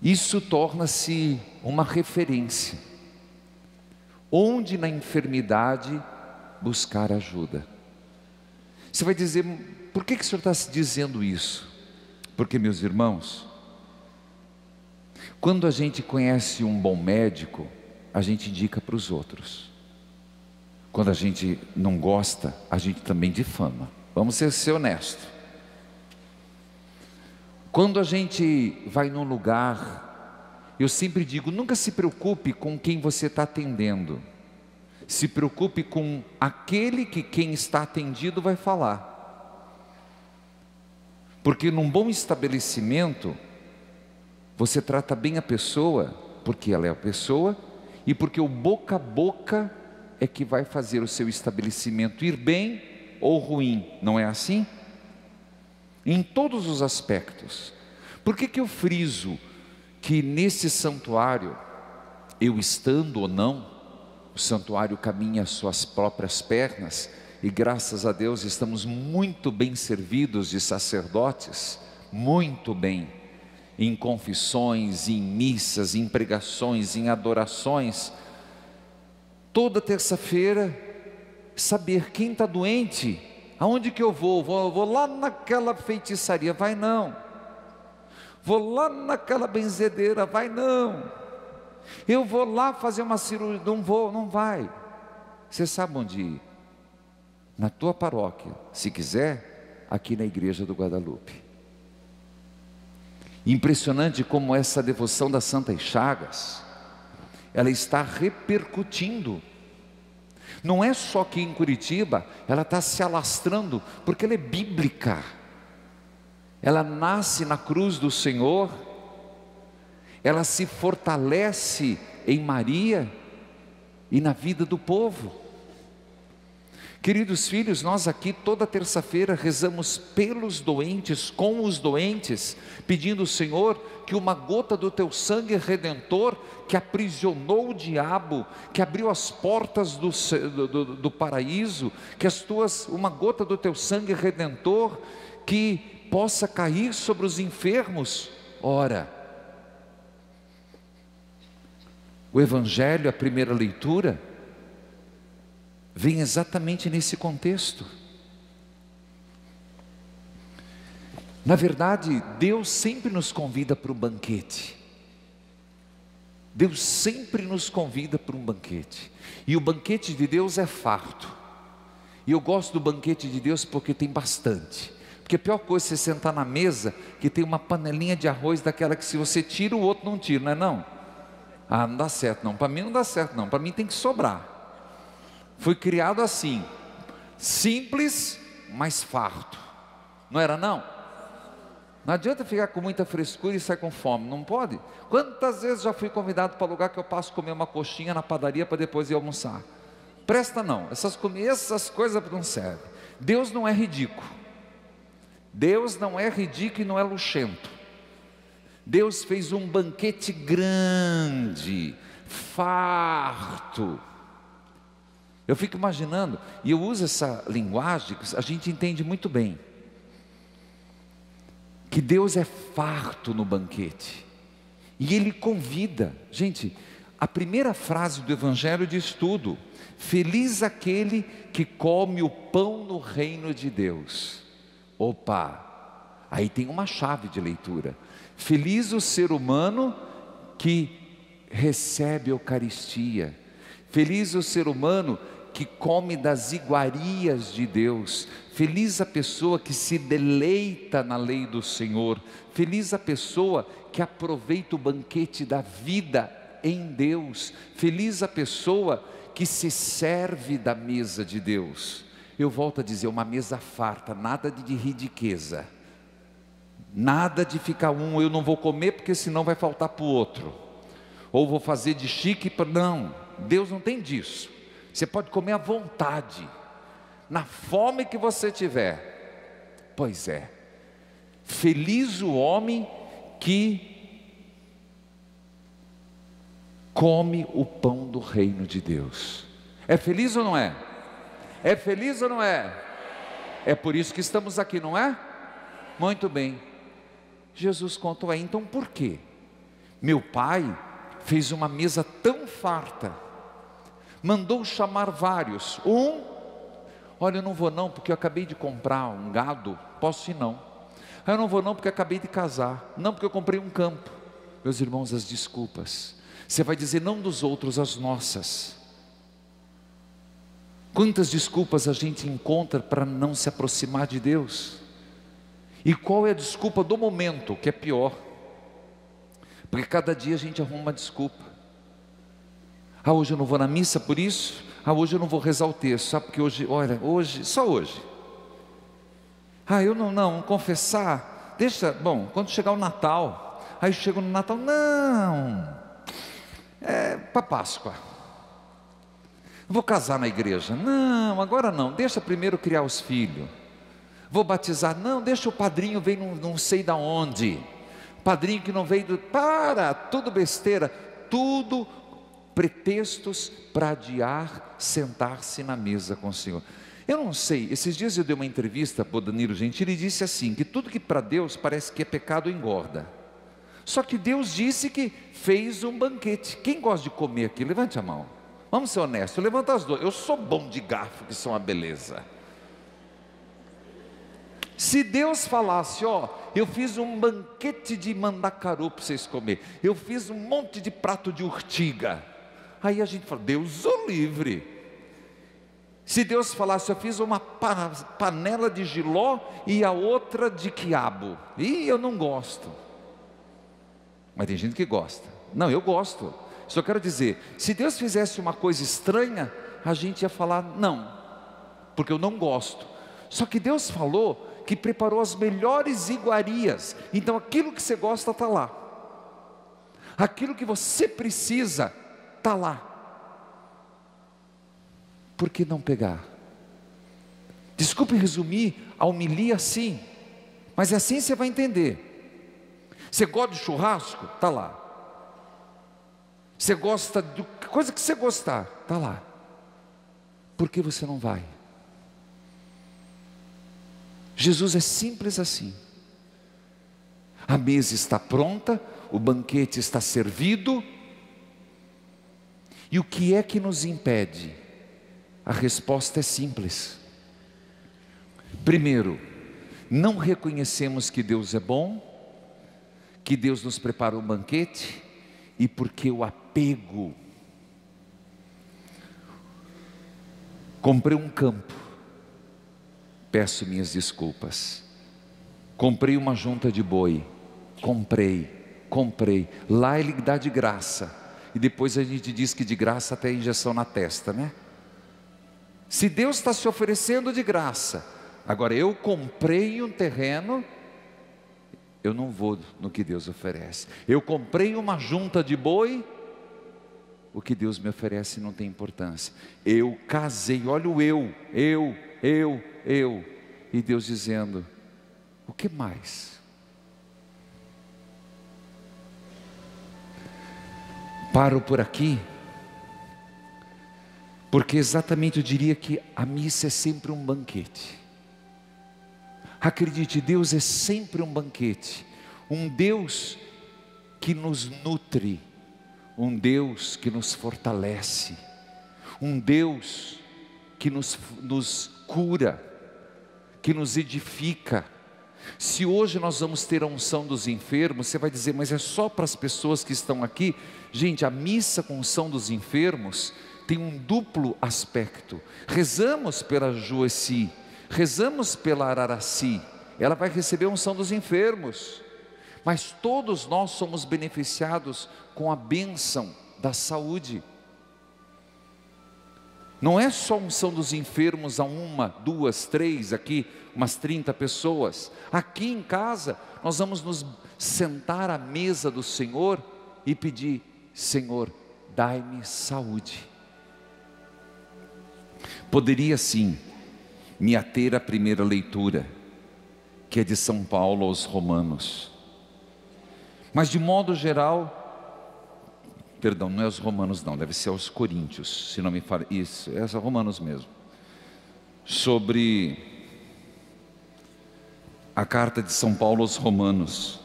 isso torna-se uma referência. Onde na enfermidade buscar ajuda? Você vai dizer, por que, que o senhor está dizendo isso? Porque, meus irmãos, quando a gente conhece um bom médico, a gente indica para os outros. Quando a gente não gosta, a gente também difama. Vamos ser, ser honestos. Quando a gente vai num lugar, eu sempre digo: nunca se preocupe com quem você está atendendo, se preocupe com aquele que quem está atendido vai falar. Porque num bom estabelecimento, você trata bem a pessoa, porque ela é a pessoa, e porque o boca a boca é que vai fazer o seu estabelecimento ir bem ou ruim, não é assim? em todos os aspectos. Por que, que eu friso que nesse santuário, eu estando ou não, o santuário caminha as suas próprias pernas, e graças a Deus estamos muito bem servidos de sacerdotes, muito bem, em confissões, em missas, em pregações, em adorações. Toda terça-feira, saber quem está doente, Aonde que eu vou? vou? Vou lá naquela feitiçaria, vai não. Vou lá naquela benzedeira, vai não. Eu vou lá fazer uma cirurgia, não vou, não vai. Você sabe onde ir? Na tua paróquia, se quiser, aqui na igreja do Guadalupe. Impressionante como essa devoção das Santas Chagas, ela está repercutindo Não é só que em Curitiba ela está se alastrando, porque ela é bíblica. Ela nasce na cruz do Senhor, ela se fortalece em Maria e na vida do povo. Queridos filhos, nós aqui toda terça-feira rezamos pelos doentes, com os doentes, pedindo ao Senhor que uma gota do teu sangue redentor, que aprisionou o diabo, que abriu as portas do, do, do paraíso, que as tuas, uma gota do teu sangue redentor, que possa cair sobre os enfermos. Ora, o Evangelho, a primeira leitura, vem exatamente nesse contexto. Na verdade, Deus sempre nos convida para o banquete. Deus sempre nos convida para um banquete. E o banquete de Deus é farto. E eu gosto do banquete de Deus porque tem bastante. Porque a pior coisa é você sentar na mesa que tem uma panelinha de arroz daquela que se você tira, o outro não tira, não é não? Ah, não dá certo não. Para mim não dá certo não. Para mim tem que sobrar. Fui criado assim, simples, mas farto. Não era não? Não adianta ficar com muita frescura e sair com fome, não pode? Quantas vezes já fui convidado para lugar que eu passo comer uma coxinha na padaria para depois ir almoçar? Presta não, essas, essas coisas não servem. Deus não é ridículo. Deus não é ridículo e não é luxento. Deus fez um banquete grande, farto eu fico imaginando, e eu uso essa linguagem que a gente entende muito bem, que Deus é farto no banquete, e Ele convida, gente, a primeira frase do Evangelho diz tudo: Feliz aquele que come o pão no reino de Deus. Opa, aí tem uma chave de leitura. Feliz o ser humano que recebe a Eucaristia. Feliz o ser humano que come das iguarias de Deus. Feliz a pessoa que se deleita na lei do Senhor. Feliz a pessoa que aproveita o banquete da vida em Deus. Feliz a pessoa que se serve da mesa de Deus. Eu volto a dizer, uma mesa farta, nada de riqueza. Nada de ficar um, eu não vou comer porque senão vai faltar para o outro. Ou vou fazer de chique. Não, Deus não tem disso. Você pode comer à vontade, na fome que você tiver. Pois é, feliz o homem que come o pão do reino de Deus. É feliz ou não é? É feliz ou não é? É por isso que estamos aqui, não é? Muito bem. Jesus contou aí, então por quê? Meu pai fez uma mesa tão farta mandou chamar vários. Um, olha, eu não vou não, porque eu acabei de comprar um gado, posso ir não. Ah, eu não vou não, porque acabei de casar. Não, porque eu comprei um campo. Meus irmãos, as desculpas. Você vai dizer não dos outros, as nossas. Quantas desculpas a gente encontra para não se aproximar de Deus? E qual é a desculpa do momento, que é pior? Porque cada dia a gente arruma uma desculpa. Ah, hoje eu não vou na missa por isso. Ah, hoje eu não vou rezar o texto, sabe? Porque hoje, olha, hoje, só hoje. Ah, eu não, não, confessar. Deixa, bom, quando chegar o Natal, aí chego no Natal, não, é para Páscoa. Vou casar na igreja, não, agora não, deixa primeiro criar os filhos. Vou batizar, não, deixa o padrinho vir não, não sei da onde. Padrinho que não veio do. Para, tudo besteira, tudo pretextos para adiar sentar-se na mesa com o Senhor. Eu não sei, esses dias eu dei uma entrevista para o Danilo Gentili e disse assim: que tudo que para Deus parece que é pecado engorda. Só que Deus disse que fez um banquete. Quem gosta de comer aqui? Levante a mão. Vamos ser honestos, levanta as duas. Eu sou bom de garfo, que são uma beleza. Se Deus falasse, ó, eu fiz um banquete de mandacaru para vocês comer, eu fiz um monte de prato de urtiga, Aí a gente fala, Deus o livre. Se Deus falasse, eu fiz uma panela de giló e a outra de quiabo. E eu não gosto. Mas tem gente que gosta. Não, eu gosto. Só quero dizer, se Deus fizesse uma coisa estranha, a gente ia falar não, porque eu não gosto. Só que Deus falou que preparou as melhores iguarias. Então aquilo que você gosta está lá. Aquilo que você precisa está lá. Por que não pegar? Desculpe resumir a homilia assim, mas é assim você vai entender. Você gosta de churrasco? Está lá. Você gosta de coisa que você gostar? Está lá. Por que você não vai? Jesus é simples assim. A mesa está pronta, o banquete está servido. E o que é que nos impede? A resposta é simples. Primeiro, não reconhecemos que Deus é bom, que Deus nos preparou um banquete, e porque o apego. Comprei um campo, peço minhas desculpas. Comprei uma junta de boi, comprei, comprei. Lá ele dá de graça, e depois a gente diz que de graça até injeção na testa, né? Se Deus está se oferecendo de graça, agora eu comprei um terreno, eu não vou no que Deus oferece. Eu comprei uma junta de boi, o que Deus me oferece não tem importância. Eu casei, olha o eu, eu, eu, eu, e Deus dizendo: o que mais? Paro por aqui porque exatamente eu diria que a missa é sempre um banquete. Acredite, Deus é sempre um banquete, um Deus que nos nutre, um Deus que nos fortalece, um Deus que nos, nos cura, que nos edifica. Se hoje nós vamos ter a unção dos enfermos, você vai dizer, mas é só para as pessoas que estão aqui? Gente, a missa com unção dos enfermos tem um duplo aspecto. Rezamos pela Joeci, rezamos pela Araraci, ela vai receber a unção dos enfermos, mas todos nós somos beneficiados com a bênção da saúde. Não é só unção dos enfermos a uma, duas, três, aqui, umas 30 pessoas. Aqui em casa, nós vamos nos sentar à mesa do Senhor e pedir: Senhor, dai-me saúde. Poderia sim me ater à primeira leitura, que é de São Paulo aos Romanos. Mas de modo geral, perdão, não é aos Romanos não, deve ser aos Coríntios, se não me fala, isso, é aos Romanos mesmo. Sobre a carta de São Paulo aos Romanos.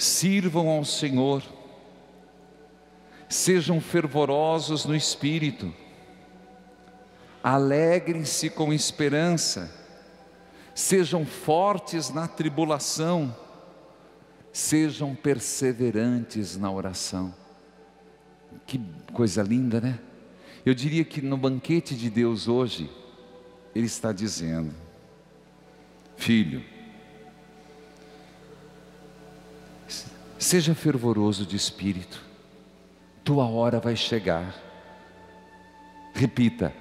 Sirvam ao Senhor sejam fervorosos no espírito, alegrem-se com esperança, sejam fortes na tribulação, sejam perseverantes na oração. Que coisa linda, né? Eu diria que no banquete de Deus hoje, Ele está dizendo: Filho, seja fervoroso de espírito, tua hora vai chegar. Repita: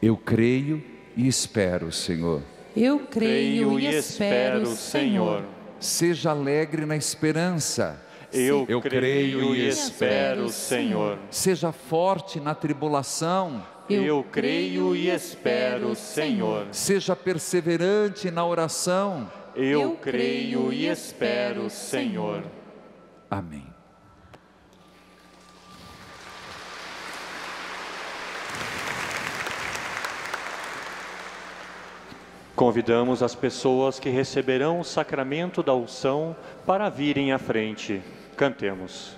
Eu creio e espero, Senhor. Eu creio, e espero, Senhor. Seja alegre na esperança. Eu, Eu creio e espero, Senhor. Seja forte na tribulação. Eu creio e espero, Senhor. Seja perseverante na oração. Eu creio e espero, Senhor. Amém. Convidamos as pessoas que receberão o sacramento da unção para virem à frente. Cantemos.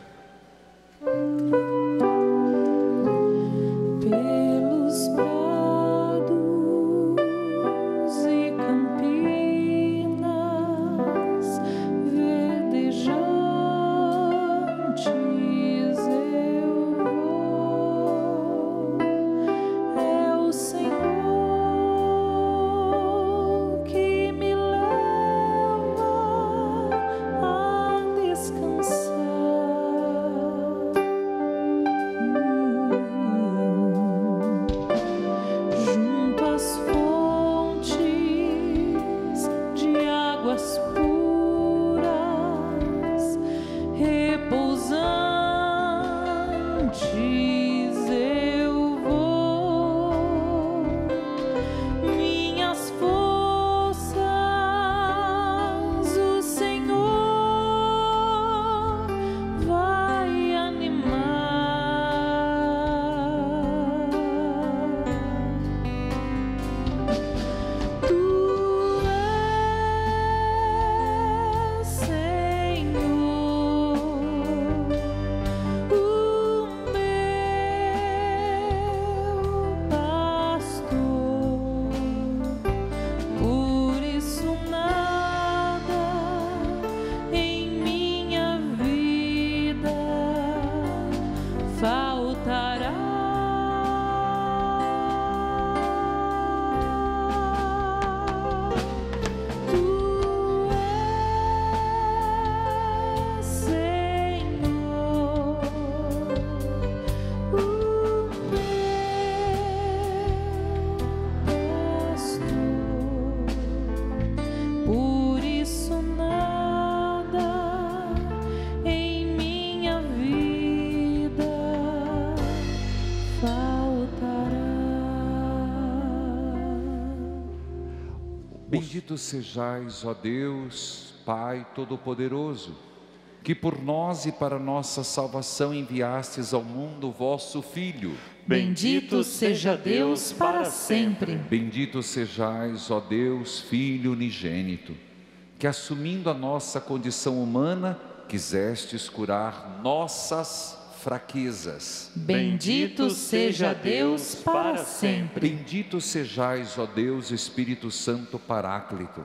Sejais, ó Deus, Pai Todo-Poderoso, que por nós e para nossa salvação enviastes ao mundo vosso Filho. Bendito seja Deus para sempre. Bendito sejais, ó Deus, Filho unigênito, que assumindo a nossa condição humana, quisestes curar nossas fraquezas. Bendito seja Deus para sempre. Bendito sejais, ó Deus Espírito Santo Paráclito,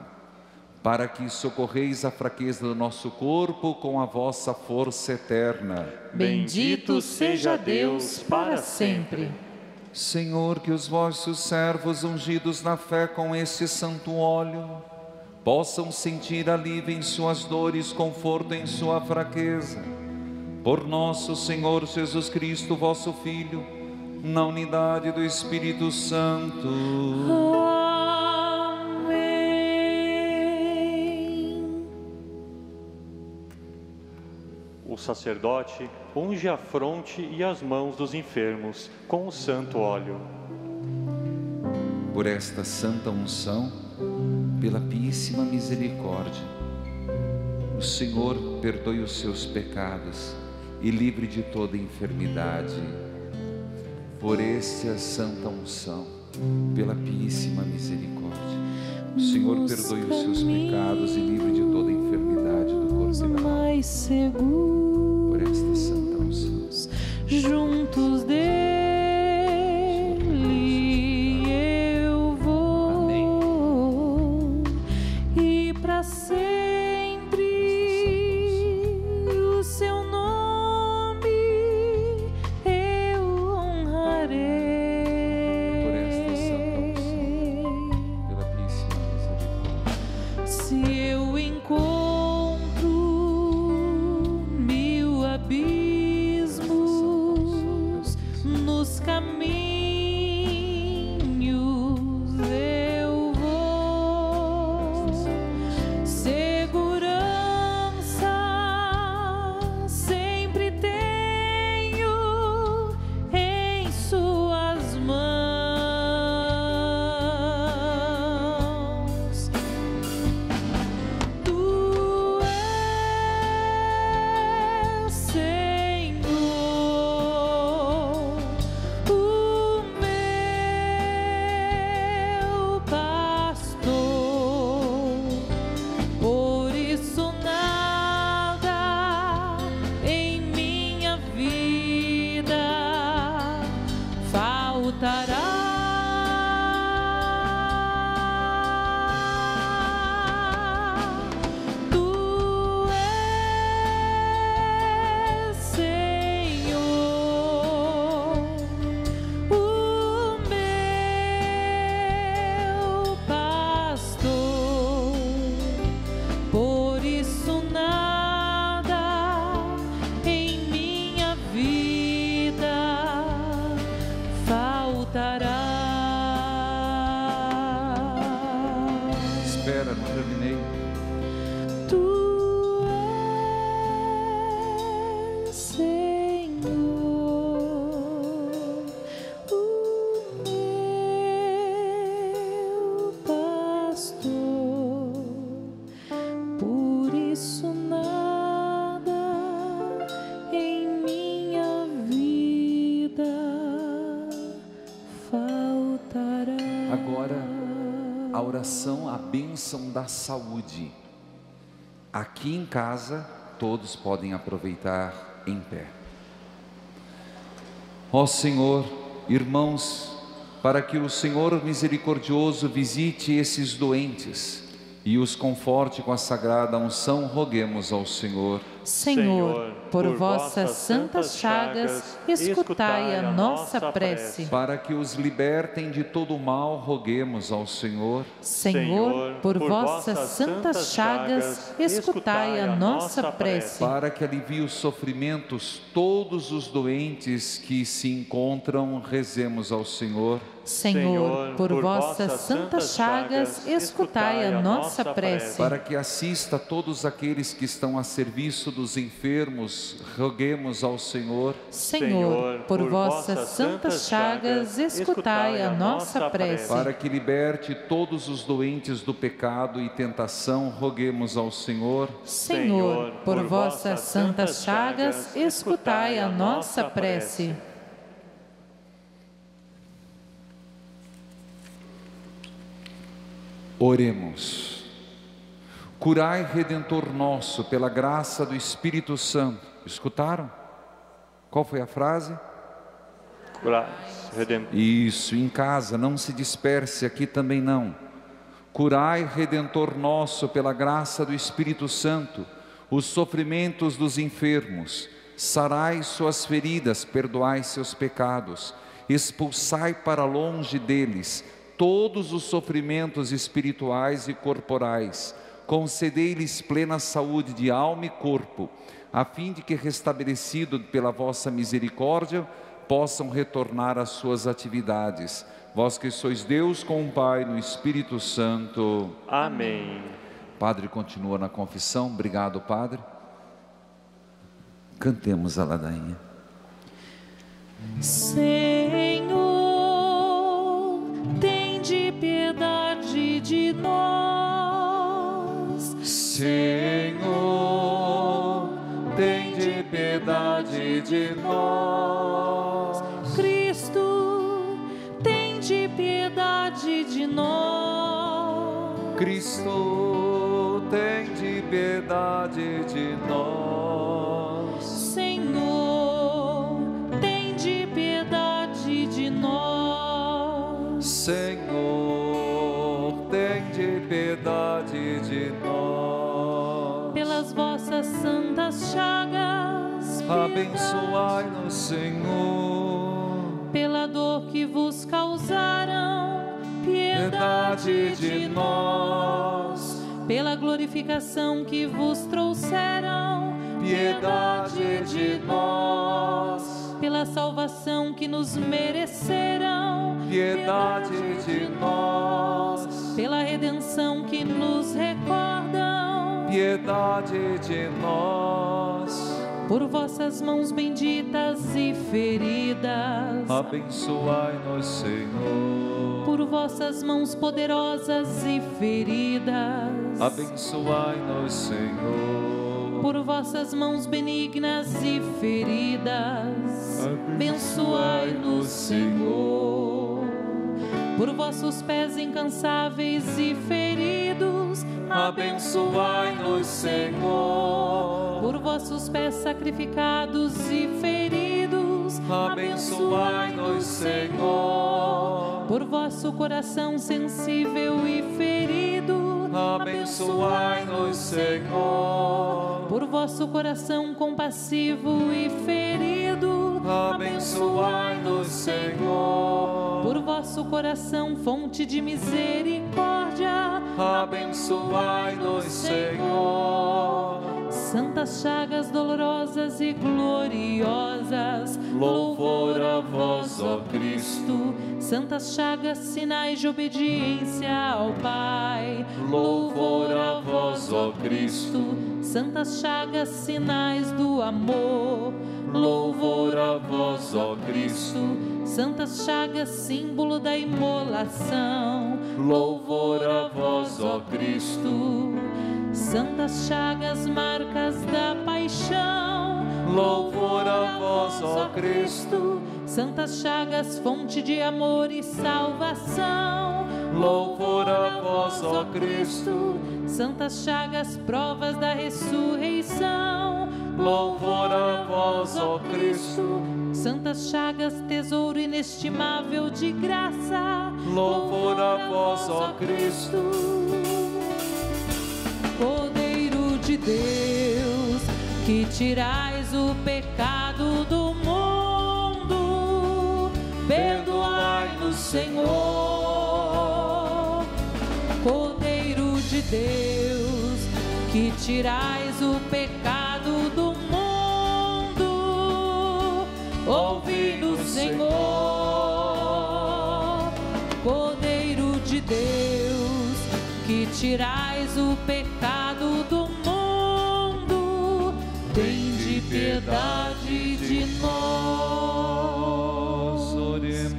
para que socorreis a fraqueza do nosso corpo com a vossa força eterna. Bendito seja Deus para sempre. Senhor, que os vossos servos ungidos na fé com este santo óleo possam sentir alívio em suas dores, conforto em sua fraqueza. Por nosso Senhor Jesus Cristo, vosso Filho, na unidade do Espírito Santo. Amém. O sacerdote unge a fronte e as mãos dos enfermos com o santo óleo. Por esta santa unção, pela píssima misericórdia, o Senhor perdoe os seus pecados e livre de toda enfermidade. Por esta santa unção, pela píssima misericórdia, o Senhor perdoe os seus pecados e livre de toda enfermidade do corpo mais seguros Por esta santa unção. juntos dele Nada em minha vida faltará. Agora, a oração, a bênção da saúde. Aqui em casa, todos podem aproveitar em pé. Ó Senhor, irmãos, para que o Senhor misericordioso visite esses doentes e os conforte com a sagrada unção, roguemos ao Senhor. Senhor, por vossas santas chagas, escutai a nossa prece. Para que os libertem de todo o mal, roguemos ao Senhor. Senhor, por vossas santas chagas, escutai a nossa prece. Para que alivie os sofrimentos todos os doentes que se encontram, rezemos ao Senhor. Senhor, por vossas santas chagas, escutai a nossa prece. Para que assista todos aqueles que estão a serviço serviço dos enfermos, roguemos ao Senhor. Senhor, por vossas santas chagas, escutai a nossa prece. Para que liberte todos os doentes do pecado e tentação, roguemos ao Senhor. Senhor, por vossas santas chagas, escutai a nossa prece. Oremos. Curai, Redentor nosso, pela graça do Espírito Santo. Escutaram? Qual foi a frase? Curai, Redentor. Isso, em casa, não se disperse, aqui também não. Curai, Redentor nosso, pela graça do Espírito Santo, os sofrimentos dos enfermos, sarai suas feridas, perdoai seus pecados, expulsai para longe deles todos os sofrimentos espirituais e corporais, concedei-lhes plena saúde de alma e corpo, a fim de que, restabelecido pela vossa misericórdia, possam retornar às suas atividades. Vós que sois Deus com o Pai no Espírito Santo. Amém. Padre continua na confissão. Obrigado, Padre. Cantemos a ladainha. Senhor, tem de piedade de nós. Senhor, tem de piedade de nós. Cristo, tem de piedade de nós. Cristo, tem de piedade de nós. Senhor, tem de piedade de nós. Senhor, santas chagas, Abençoai-nos, Senhor. pela dor que vos causaram, Piedade de nós. pela glorificação que vos trouxeram, Piedade de nós. pela salvação que nos mereceram, Piedade de nós. pela redenção que nos recordam, Piedade de nós. por vossas mãos benditas e feridas, Abençoai-nos, Senhor. por vossas mãos poderosas e feridas, Abençoai-nos, Senhor. por vossas mãos benignas e feridas, abençoai-nos, Senhor. Por vossos pés incansáveis e feridos, Abençoai-nos, Senhor. Por vossos pés sacrificados e feridos, Abençoai-nos, Senhor. Por vosso coração sensível e ferido, Abençoai-nos, Senhor. Por vosso coração compassivo e ferido, Abençoai-nos, Senhor. Por vosso coração fonte de misericórdia, Abençoai-nos, Senhor. Santas chagas dolorosas e gloriosas, Louvor a vós, ó Cristo. Santas chagas, sinais de obediência ao Pai. Louvor a vós, ó Cristo. Santas chagas, sinais do amor. Louvor a vós, ó Cristo. Santas chagas, símbolo da imolação. Louvor a vós, ó Cristo. Santas chagas, marcas da paixão. Louvor a vós, ó Cristo. Santas chagas, fonte de amor e salvação. Louvor a vós, ó Cristo. Santas chagas, provas da ressurreição. Louvor a vós, ó Cristo. Santas chagas, tesouro inestimável de graça. Louvor a vós, ó Cristo. Cordeiro de Deus, que tirais o pecado do mundo, perdoai-nos, Senhor. Cordeiro de Deus, que tirais o pecado do mundo, ouvi-nos, Senhor. Cordeiro de Deus, que tirais pecado do mundo, tende piedade de nós. Oremos.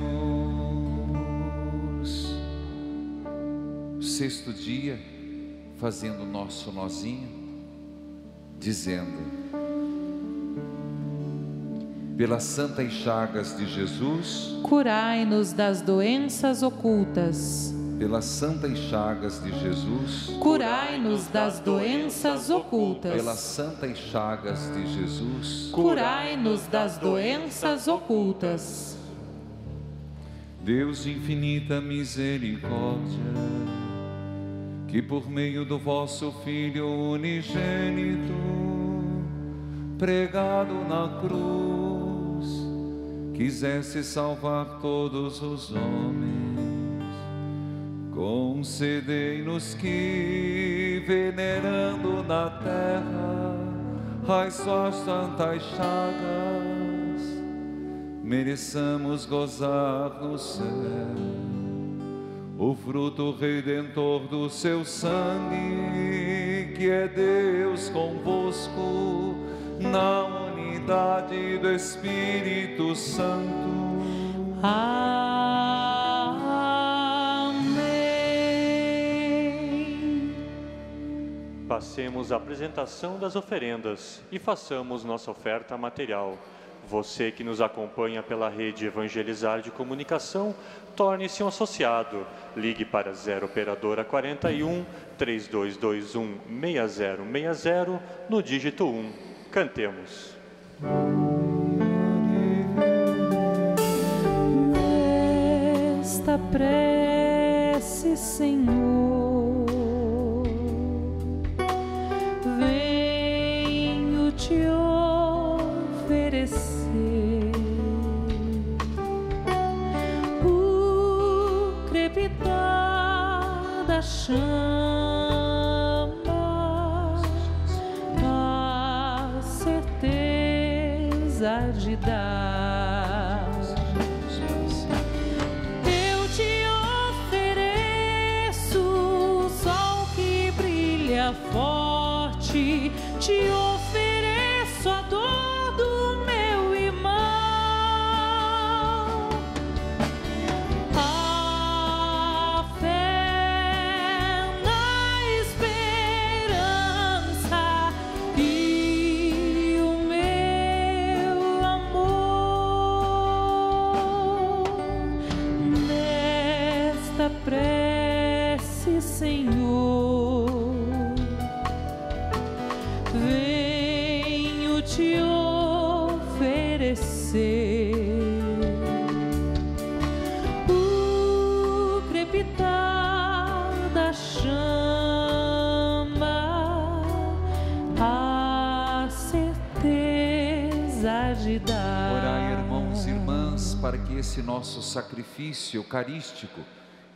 Sexto dia, fazendo o nosso nozinho, dizendo: pelas santas chagas de Jesus, curai-nos das doenças ocultas. Pelas santas chagas de Jesus, curai-nos das doenças ocultas. Pelas santas chagas de Jesus, curai-nos das doenças ocultas. Deus de infinita misericórdia, que por meio do vosso Filho unigênito, pregado na cruz, quisesse salvar todos os homens, concedei-nos que, venerando na terra as suas santas chagas, mereçamos gozar no céu o fruto redentor do seu sangue, que é Deus convosco na unidade do Espírito Santo. Amém. Passemos à apresentação das oferendas e façamos nossa oferta material. Você que nos acompanha pela rede Evangelizar de Comunicação, torne-se um associado. Ligue para 0 Operadora 41 3221 6060 no dígito 1. Cantemos. Esta prece, Senhor, sun. Esse nosso sacrifício eucarístico,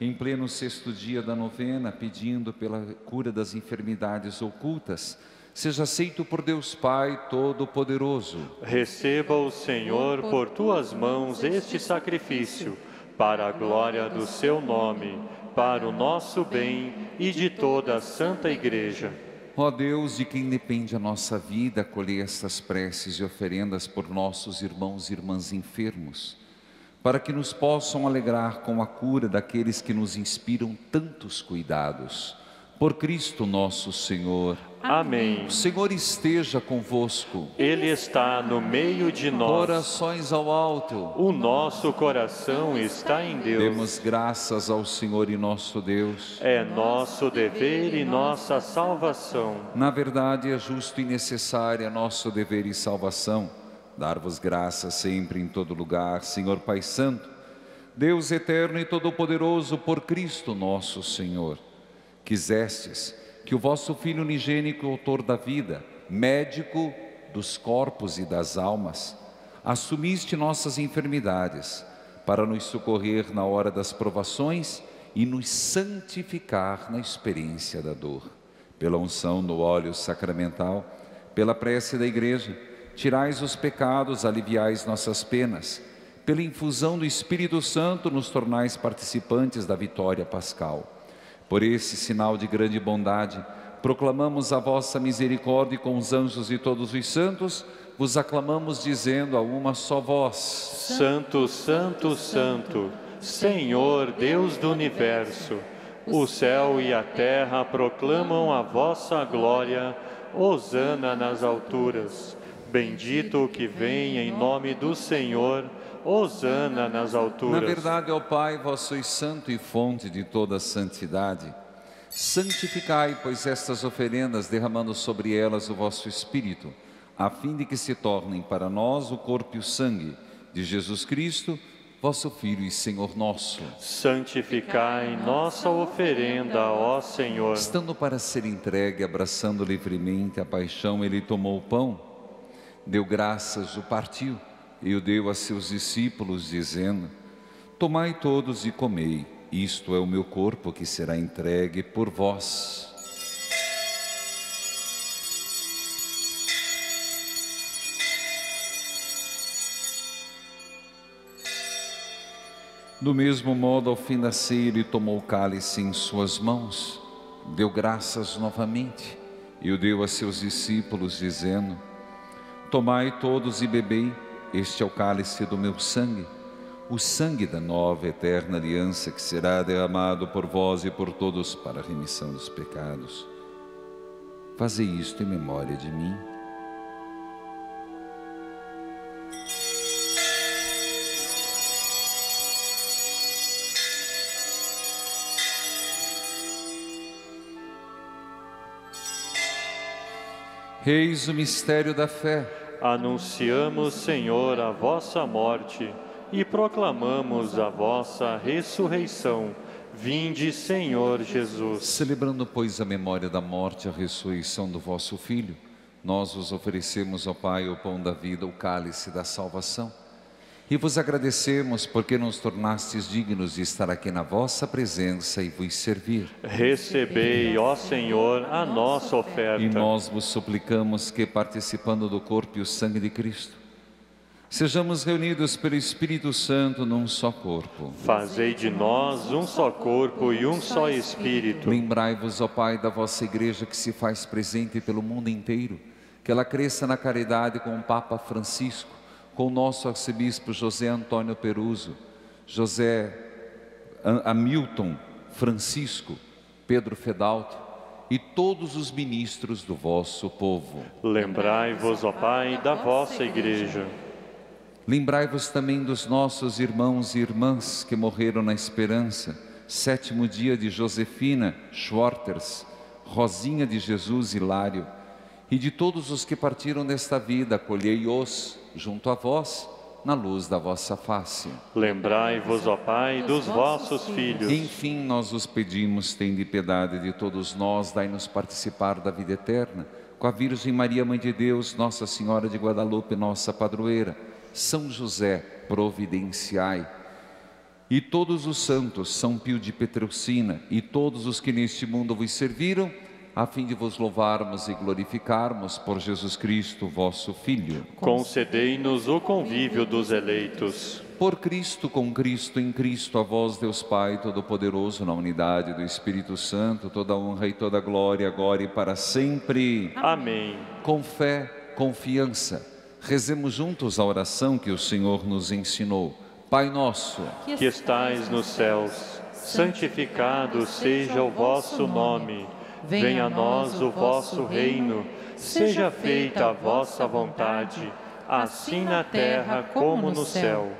em pleno sexto dia da novena, pedindo pela cura das enfermidades ocultas, seja aceito por Deus Pai Todo-Poderoso. Receba o Senhor por tuas mãos este sacrifício, para a glória do seu nome, para o nosso bem e de toda a Santa Igreja. Ó Deus, de quem depende a nossa vida, acolhei estas preces e oferendas por nossos irmãos e irmãs enfermos, para que nos possam alegrar com a cura daqueles que nos inspiram tantos cuidados. Por Cristo nosso Senhor. Amém. O Senhor esteja convosco. Ele está no meio de nós. Corações ao alto. O nosso coração está em Deus. Demos graças ao Senhor e nosso Deus. É nosso dever e nossa salvação. Na verdade, é justo e necessária nosso dever e salvação dar-vos graças sempre em todo lugar, Senhor Pai Santo, Deus eterno e todo-poderoso, por Cristo nosso Senhor. Quisestes que o vosso Filho unigênico, autor da vida, médico dos corpos e das almas, assumiste nossas enfermidades para nos socorrer na hora das provações e nos santificar na experiência da dor. Pela unção do óleo sacramental, pela prece da igreja, tirais os pecados, aliviais nossas penas. Pela infusão do Espírito Santo, nos tornais participantes da vitória pascal. Por esse sinal de grande bondade, proclamamos a vossa misericórdia com os anjos e todos os santos, vos aclamamos dizendo a uma só voz: Santo, Santo, Santo, Senhor Deus do universo, o céu e a terra proclamam a vossa glória. Hosana nas alturas. Bendito o que vem em nome do Senhor. Hosana nas alturas. Na verdade, ó Pai, vós sois santo e fonte de toda santidade. Santificai, pois, estas oferendas, derramando sobre elas o vosso Espírito, a fim de que se tornem para nós o corpo e o sangue de Jesus Cristo, vosso Filho e Senhor nosso. Santificai nossa oferenda, ó Senhor. Estando para ser entregue, abraçando livremente a paixão, ele tomou o pão, deu graças, o partiu e o deu a seus discípulos, dizendo: Tomai todos e comei. Isto é o meu corpo que será entregue por vós. Do mesmo modo, ao fim da ceia, ele tomou o cálice em suas mãos, deu graças novamente e o deu a seus discípulos, dizendo: Tomai todos e bebei, este é o cálice do meu sangue o sangue da nova eterna aliança que será derramado por vós e por todos para a remissão dos pecados. Fazei isto em memória de mim. Reis o mistério da fé. Anunciamos, Senhor, a vossa morte e proclamamos a vossa ressurreição. Vinde, Senhor Jesus. Celebrando, pois, a memória da morte e a ressurreição do vosso Filho, nós vos oferecemos, ó Pai, o pão da vida, o cálice da salvação. E vos agradecemos porque nos tornastes dignos de estar aqui na vossa presença e vos servir. Recebei, ó Senhor, a nossa oferta. E nós vos suplicamos que, participando do corpo e o sangue de Cristo, Sejamos reunidos pelo Espírito Santo num só corpo. Fazei de nós um só corpo e um só Espírito. Lembrai-vos, ó Pai, da vossa igreja que se faz presente pelo mundo inteiro, que ela cresça na caridade com o Papa Francisco, com o nosso arcebispo José Antônio Peruso, José Hamilton Francisco, Pedro Fedalto e todos os ministros do vosso povo. Lembrai-vos, ó Pai, da vossa igreja. Lembrai-vos também dos nossos irmãos e irmãs que morreram na esperança, sétimo dia de Josefina Schwarters, Rosinha de Jesus Hilário, e de todos os que partiram desta vida, acolhei-os junto a vós, na luz da vossa face. Lembrai-vos, ó Pai, dos vossos filhos. Enfim, nós os pedimos, tende piedade de todos nós, dai-nos participar da vida eterna, com a Virgem Maria, Mãe de Deus, Nossa Senhora de Guadalupe, nossa padroeira, são José, providenciai. E todos os santos, São Pio de Petrocina, e todos os que neste mundo vos serviram, a fim de vos louvarmos e glorificarmos por Jesus Cristo, vosso Filho. Concedei-nos o convívio dos eleitos. Por Cristo, com Cristo, em Cristo, a vós, Deus Pai Todo-Poderoso, na unidade do Espírito Santo, toda honra e toda glória, agora e para sempre. Amém. Com fé, confiança Rezemos juntos a oração que o Senhor nos ensinou. Pai nosso, que estais nos céus, santificado seja o vosso nome. Venha a nós o vosso reino. Seja feita a vossa vontade, assim na terra como no céu.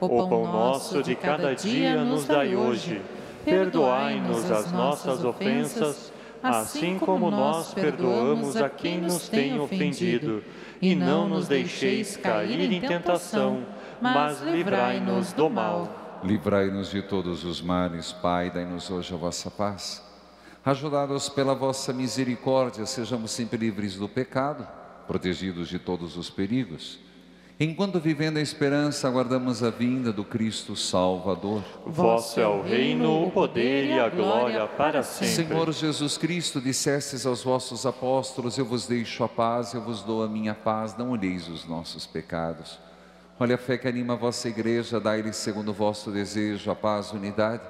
O pão nosso de cada dia nos dai hoje. Perdoai-nos as nossas ofensas, assim como nós perdoamos a quem nos tem ofendido e não nos deixeis cair em tentação, mas livrai-nos do mal. Livrai-nos de todos os males, Pai, dai-nos hoje a vossa paz. Ajudados pela vossa misericórdia, sejamos sempre livres do pecado, protegidos de todos os perigos Enquanto vivendo a esperança, aguardamos a vinda do Cristo Salvador. Vosso é o reino, o poder e a glória para sempre. Senhor Jesus Cristo, dissestes aos vossos apóstolos: Eu vos deixo a paz, eu vos dou a minha paz, não olheis os nossos pecados. Olha a fé que anima a vossa igreja, dai-lhe segundo o vosso desejo a paz e unidade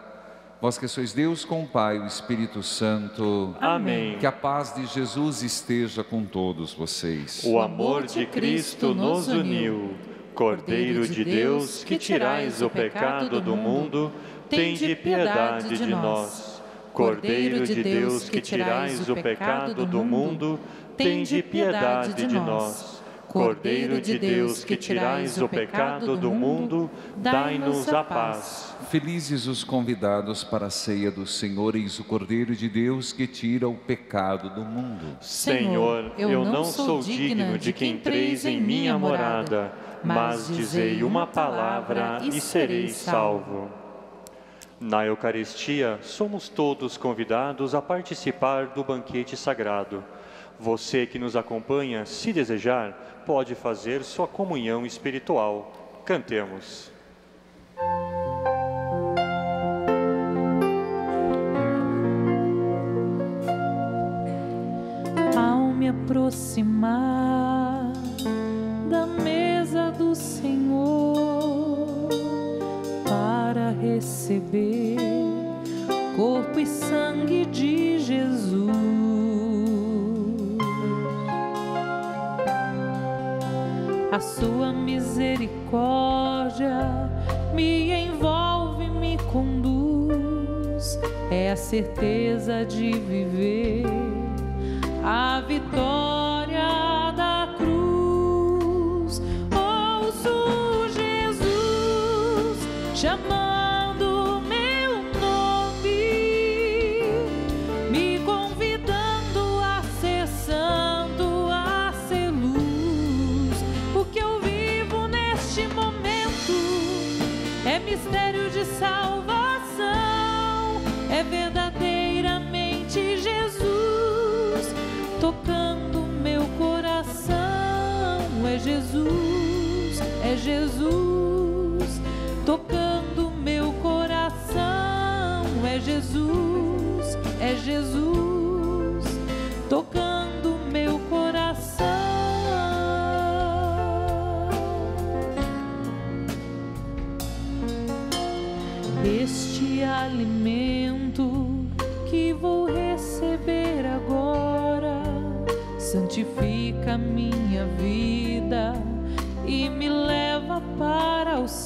Vós que sois Deus com o Pai, o Espírito Santo. Amém. Que a paz de Jesus esteja com todos vocês. O amor de Cristo nos uniu. Cordeiro de Deus, que tirais o pecado do mundo, tende piedade de nós. Cordeiro de Deus, que tirais o pecado do mundo, tende piedade de nós. Cordeiro de Deus, que tirais o pecado do mundo, dai-nos a paz. Felizes os convidados para a ceia do Senhor, eis o Cordeiro de Deus que tira o pecado do mundo. Senhor, eu não sou digno de que entreis em minha morada, mas dizei uma palavra e serei salvo. Na Eucaristia, somos todos convidados a participar do banquete sagrado. Você que nos acompanha, se desejar, pode fazer sua comunhão espiritual. Cantemos. Ao me aproximar da mesa do Senhor para receber corpo e sangue de Jesus. A sua misericórdia me envolve, me conduz. É a certeza de viver a vitória da cruz. Ouço Jesus chamando é mistério de salvação, é verdadeiramente Jesus tocando meu coração. É Jesus, é Jesus tocando meu coração. É Jesus, é Jesus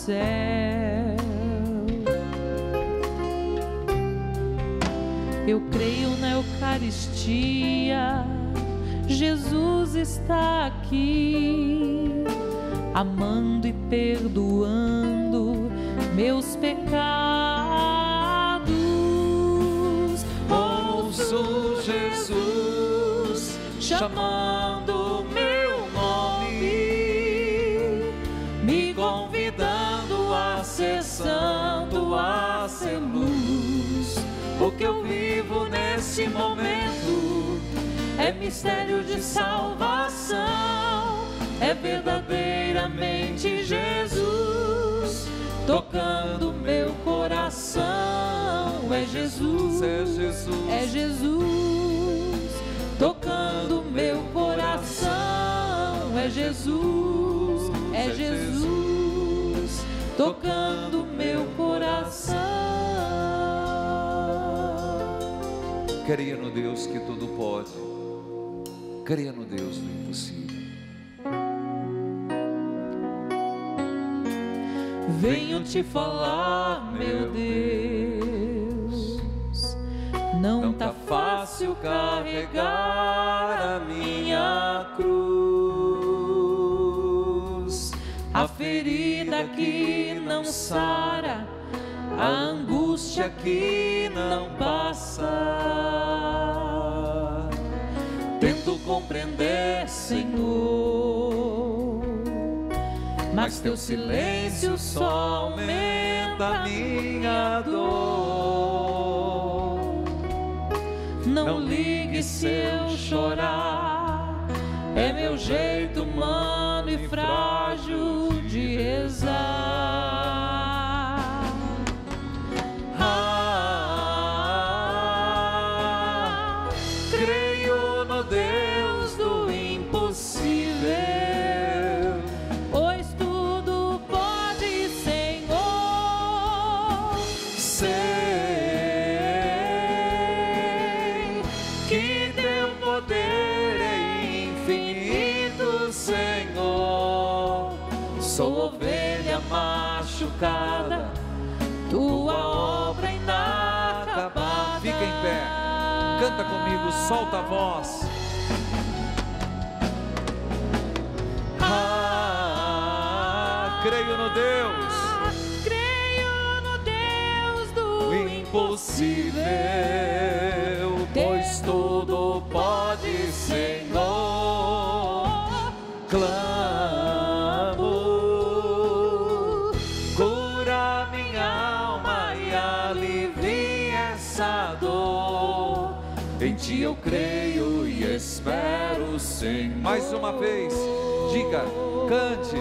céu. Eu creio na Eucaristia, Jesus está aqui, amando e perdoando meus pecados. Ouço Jesus chamando nesse momento é mistério de salvação, é verdadeiramente Jesus tocando meu coração. É Jesus, É Jesus. é Jesus tocando meu coração. É Jesus, é Jesus tocando meu coração. Creia no Deus que tudo pode. Creia no Deus do impossível. Venho te falar, meu Deus. Não tá fácil carregar a minha cruz. A ferida que não sara, a angústia que não passa. Tento compreender, Senhor mas teu silêncio só aumenta minha dor. Não ligue se eu chorar, é meu jeito humano e frágil solta a voz. Ah, creio no Deus, Creio no Deus do impossível, Pois tudo pode, Senhor. Senhor. mais uma vez, diga, cante.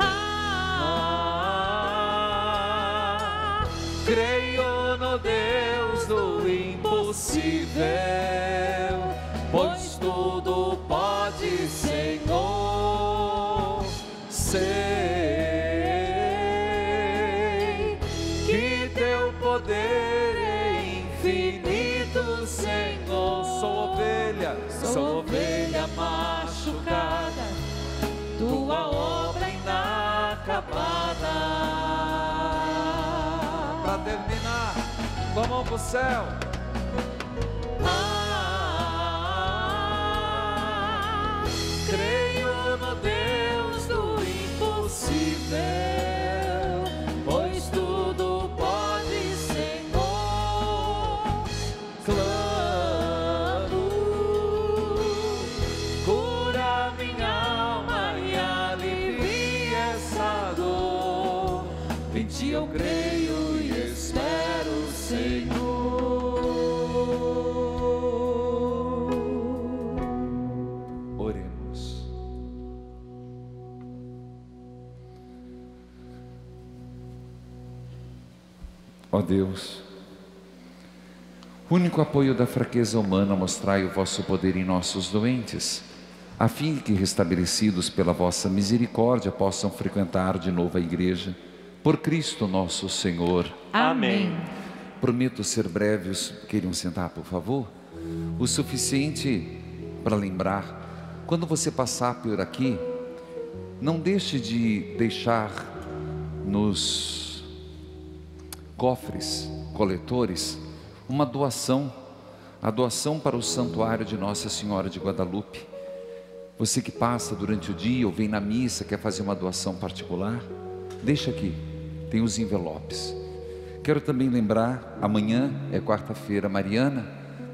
Ah, creio no Deus do impossível, inacabada. para terminar, com a mão pro céu. Ah, creio no Deus do impossível, Deus, único apoio da fraqueza humana, mostrai o vosso poder em nossos doentes, a fim de que, restabelecidos pela vossa misericórdia, possam frequentar de novo a igreja. Por Cristo nosso Senhor. Amém. Prometo ser breve, os- queriam sentar, por favor? O suficiente para lembrar, quando você passar por aqui, não deixe de deixar nos cofres coletores uma doação, a doação para o santuário de Nossa Senhora de Guadalupe. Você que passa durante o dia ou vem na missa, quer fazer uma doação particular, deixa aqui, tem os envelopes. Quero também lembrar, amanhã é quarta-feira mariana,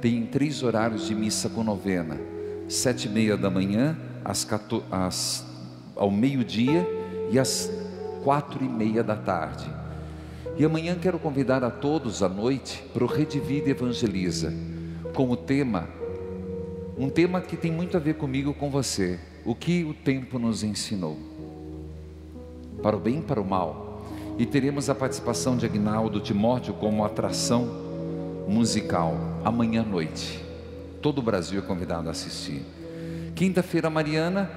tem três horários de missa com novena. Sete e meia da manhã, às, 14 às- ao meio-dia e às quatro e meia da tarde. E amanhã quero convidar a todos à noite para o Redivida Evangeliza, com o tema, um tema que tem muito a ver comigo com você. O que o tempo nos ensinou? Para o bem e para o mal. E teremos a participação de Agnaldo Timóteo como atração musical amanhã à noite. Todo o Brasil é convidado a assistir. Quinta-feira Mariana,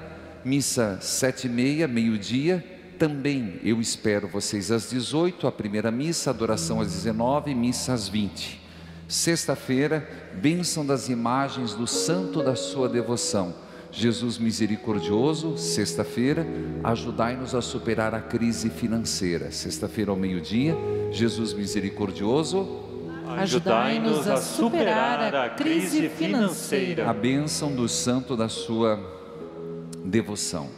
missa sete e meia, meio-dia. Também eu espero vocês às 18, a primeira missa, adoração às 19, missa às 20. Sexta-feira, bênção das imagens do santo da sua devoção. Jesus misericordioso, sexta-feira, ajudai-nos a superar a crise financeira. Sexta-feira ao meio-dia, Jesus misericordioso, Ajudai-nos a superar a crise financeira. a bênção do santo da sua devoção.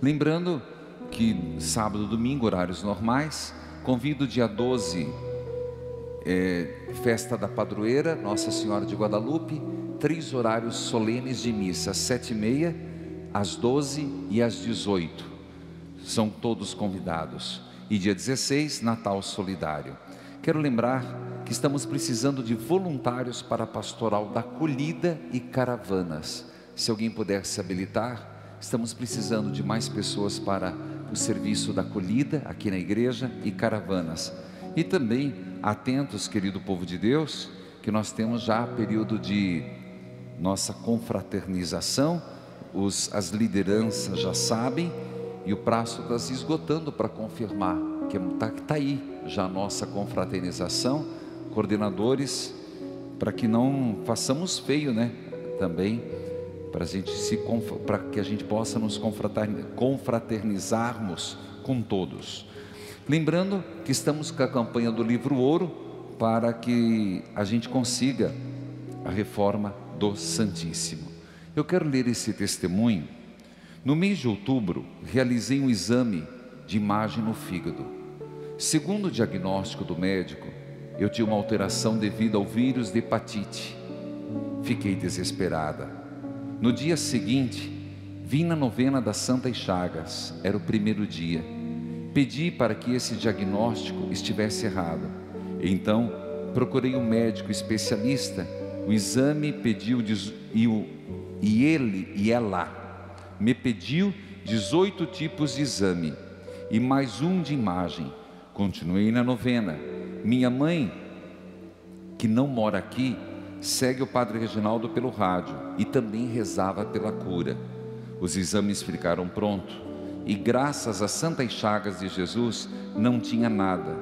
Lembrando que sábado domingo, horários normais, convido dia 12, é, festa da padroeira, Nossa Senhora de Guadalupe, três horários solenes de missa, às sete e meia, às 12 e às 18. São todos convidados. E dia 16, Natal Solidário. Quero lembrar que estamos precisando de voluntários para a pastoral da colhida e caravanas. Se alguém puder se habilitar, estamos precisando de mais pessoas para o serviço da colhida aqui na igreja e caravanas. E também atentos, querido povo de Deus, que nós temos já período de nossa confraternização, os, as lideranças já sabem, e o prazo está se esgotando para confirmar que está tá aí já a nossa confraternização, coordenadores, para que não façamos feio, né? Também para para que a gente possa nos confraternizarmos com todos. Lembrando que estamos com a campanha do livro Ouro para que a gente consiga a reforma do Santíssimo. Eu quero ler esse testemunho. No mês de outubro, realizei um exame de imagem no fígado. Segundo o diagnóstico do médico, eu tinha uma alteração devido ao vírus de hepatite. Fiquei desesperada. No dia seguinte, vim na novena das Santas Chagas, era o primeiro dia. Pedi para que esse diagnóstico estivesse errado. Então, procurei um médico especialista. O exame pediu e, o, e ele e ela me pediu 18 tipos de exame e mais um de imagem. Continuei na novena. Minha mãe, que não mora aqui, segue o Padre Reginaldo pelo rádio e também rezava pela cura. Os exames ficaram prontos e, graças às santas chagas de Jesus, não tinha nada.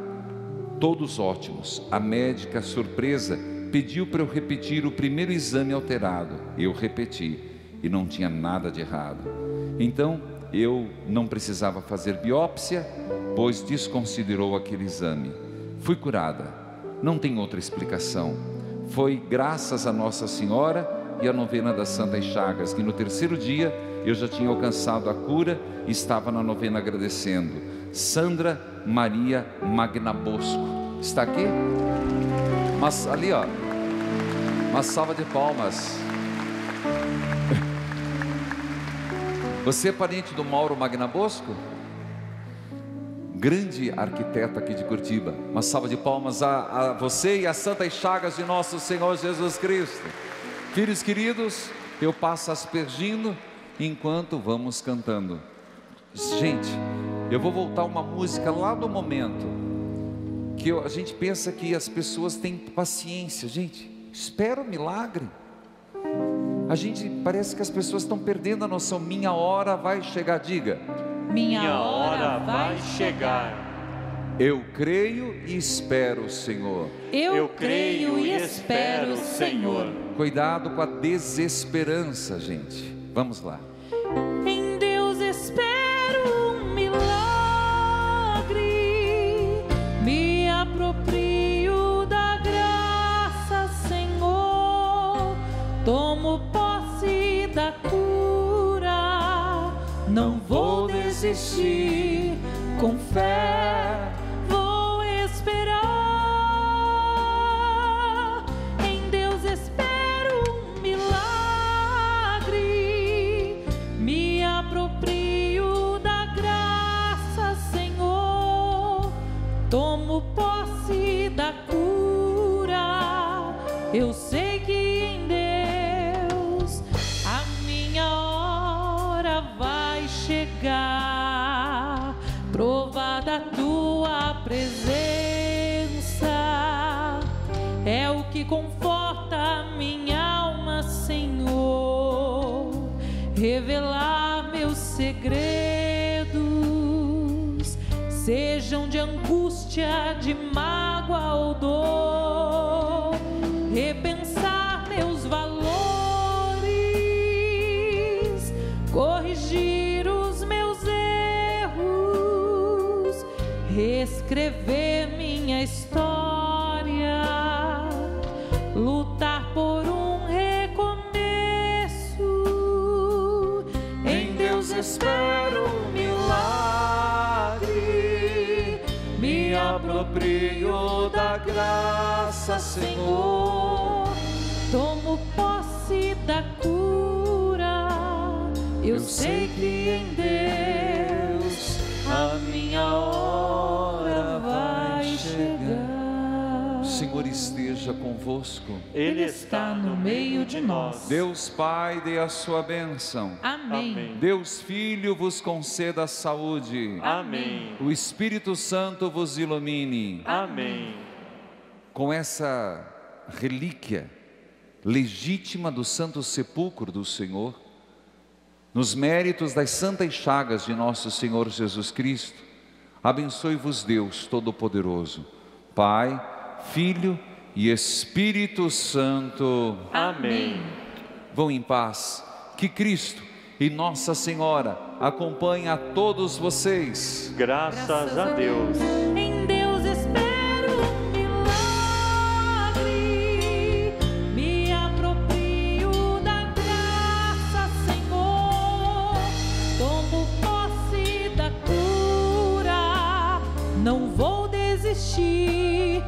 Todos ótimos. A médica, surpresa, pediu para eu repetir o primeiro exame alterado. Eu repeti e não tinha nada de errado. Então, eu não precisava fazer biópsia, pois desconsiderou aquele exame. Fui curada. Não tem outra explicação. Foi graças a Nossa Senhora e a novena das Santas Chagas que no terceiro dia eu já tinha alcançado a cura e estava na novena agradecendo. Sandra Maria Magnabosco. Está aqui? Mas ali, ó. Uma salva de palmas. Você é parente do Mauro Magnabosco? Grande arquiteto aqui de Curitiba. Uma salva de palmas a, a você e as santas chagas de nosso Senhor Jesus Cristo. Filhos queridos, eu passo aspergindo enquanto vamos cantando. Gente, eu vou voltar uma música lá do momento que eu, a gente pensa que as pessoas têm paciência. Gente, espera o milagre. A gente parece que as pessoas estão perdendo a noção. Minha hora vai chegar, diga. Minha hora vai chegar. Eu creio e espero, Senhor. Eu, creio e espero, Senhor. Cuidado com a desesperança, gente. Vamos lá. Em desistir dê a sua bênção. Amém. Deus Filho vos conceda saúde. Amém. O Espírito Santo vos ilumine. Amém. Com essa relíquia legítima do Santo Sepulcro do Senhor, nos méritos das santas chagas de nosso Senhor Jesus Cristo, abençoe-vos Deus Todo-Poderoso, Pai, Filho e Espírito Santo. Amém. Vão em paz. Que Cristo e Nossa Senhora acompanhe a todos vocês. Graças, a Deus. Em Deus espero um milagre. Me apropio da graça, Senhor. Tomo posse da cura. Não vou desistir.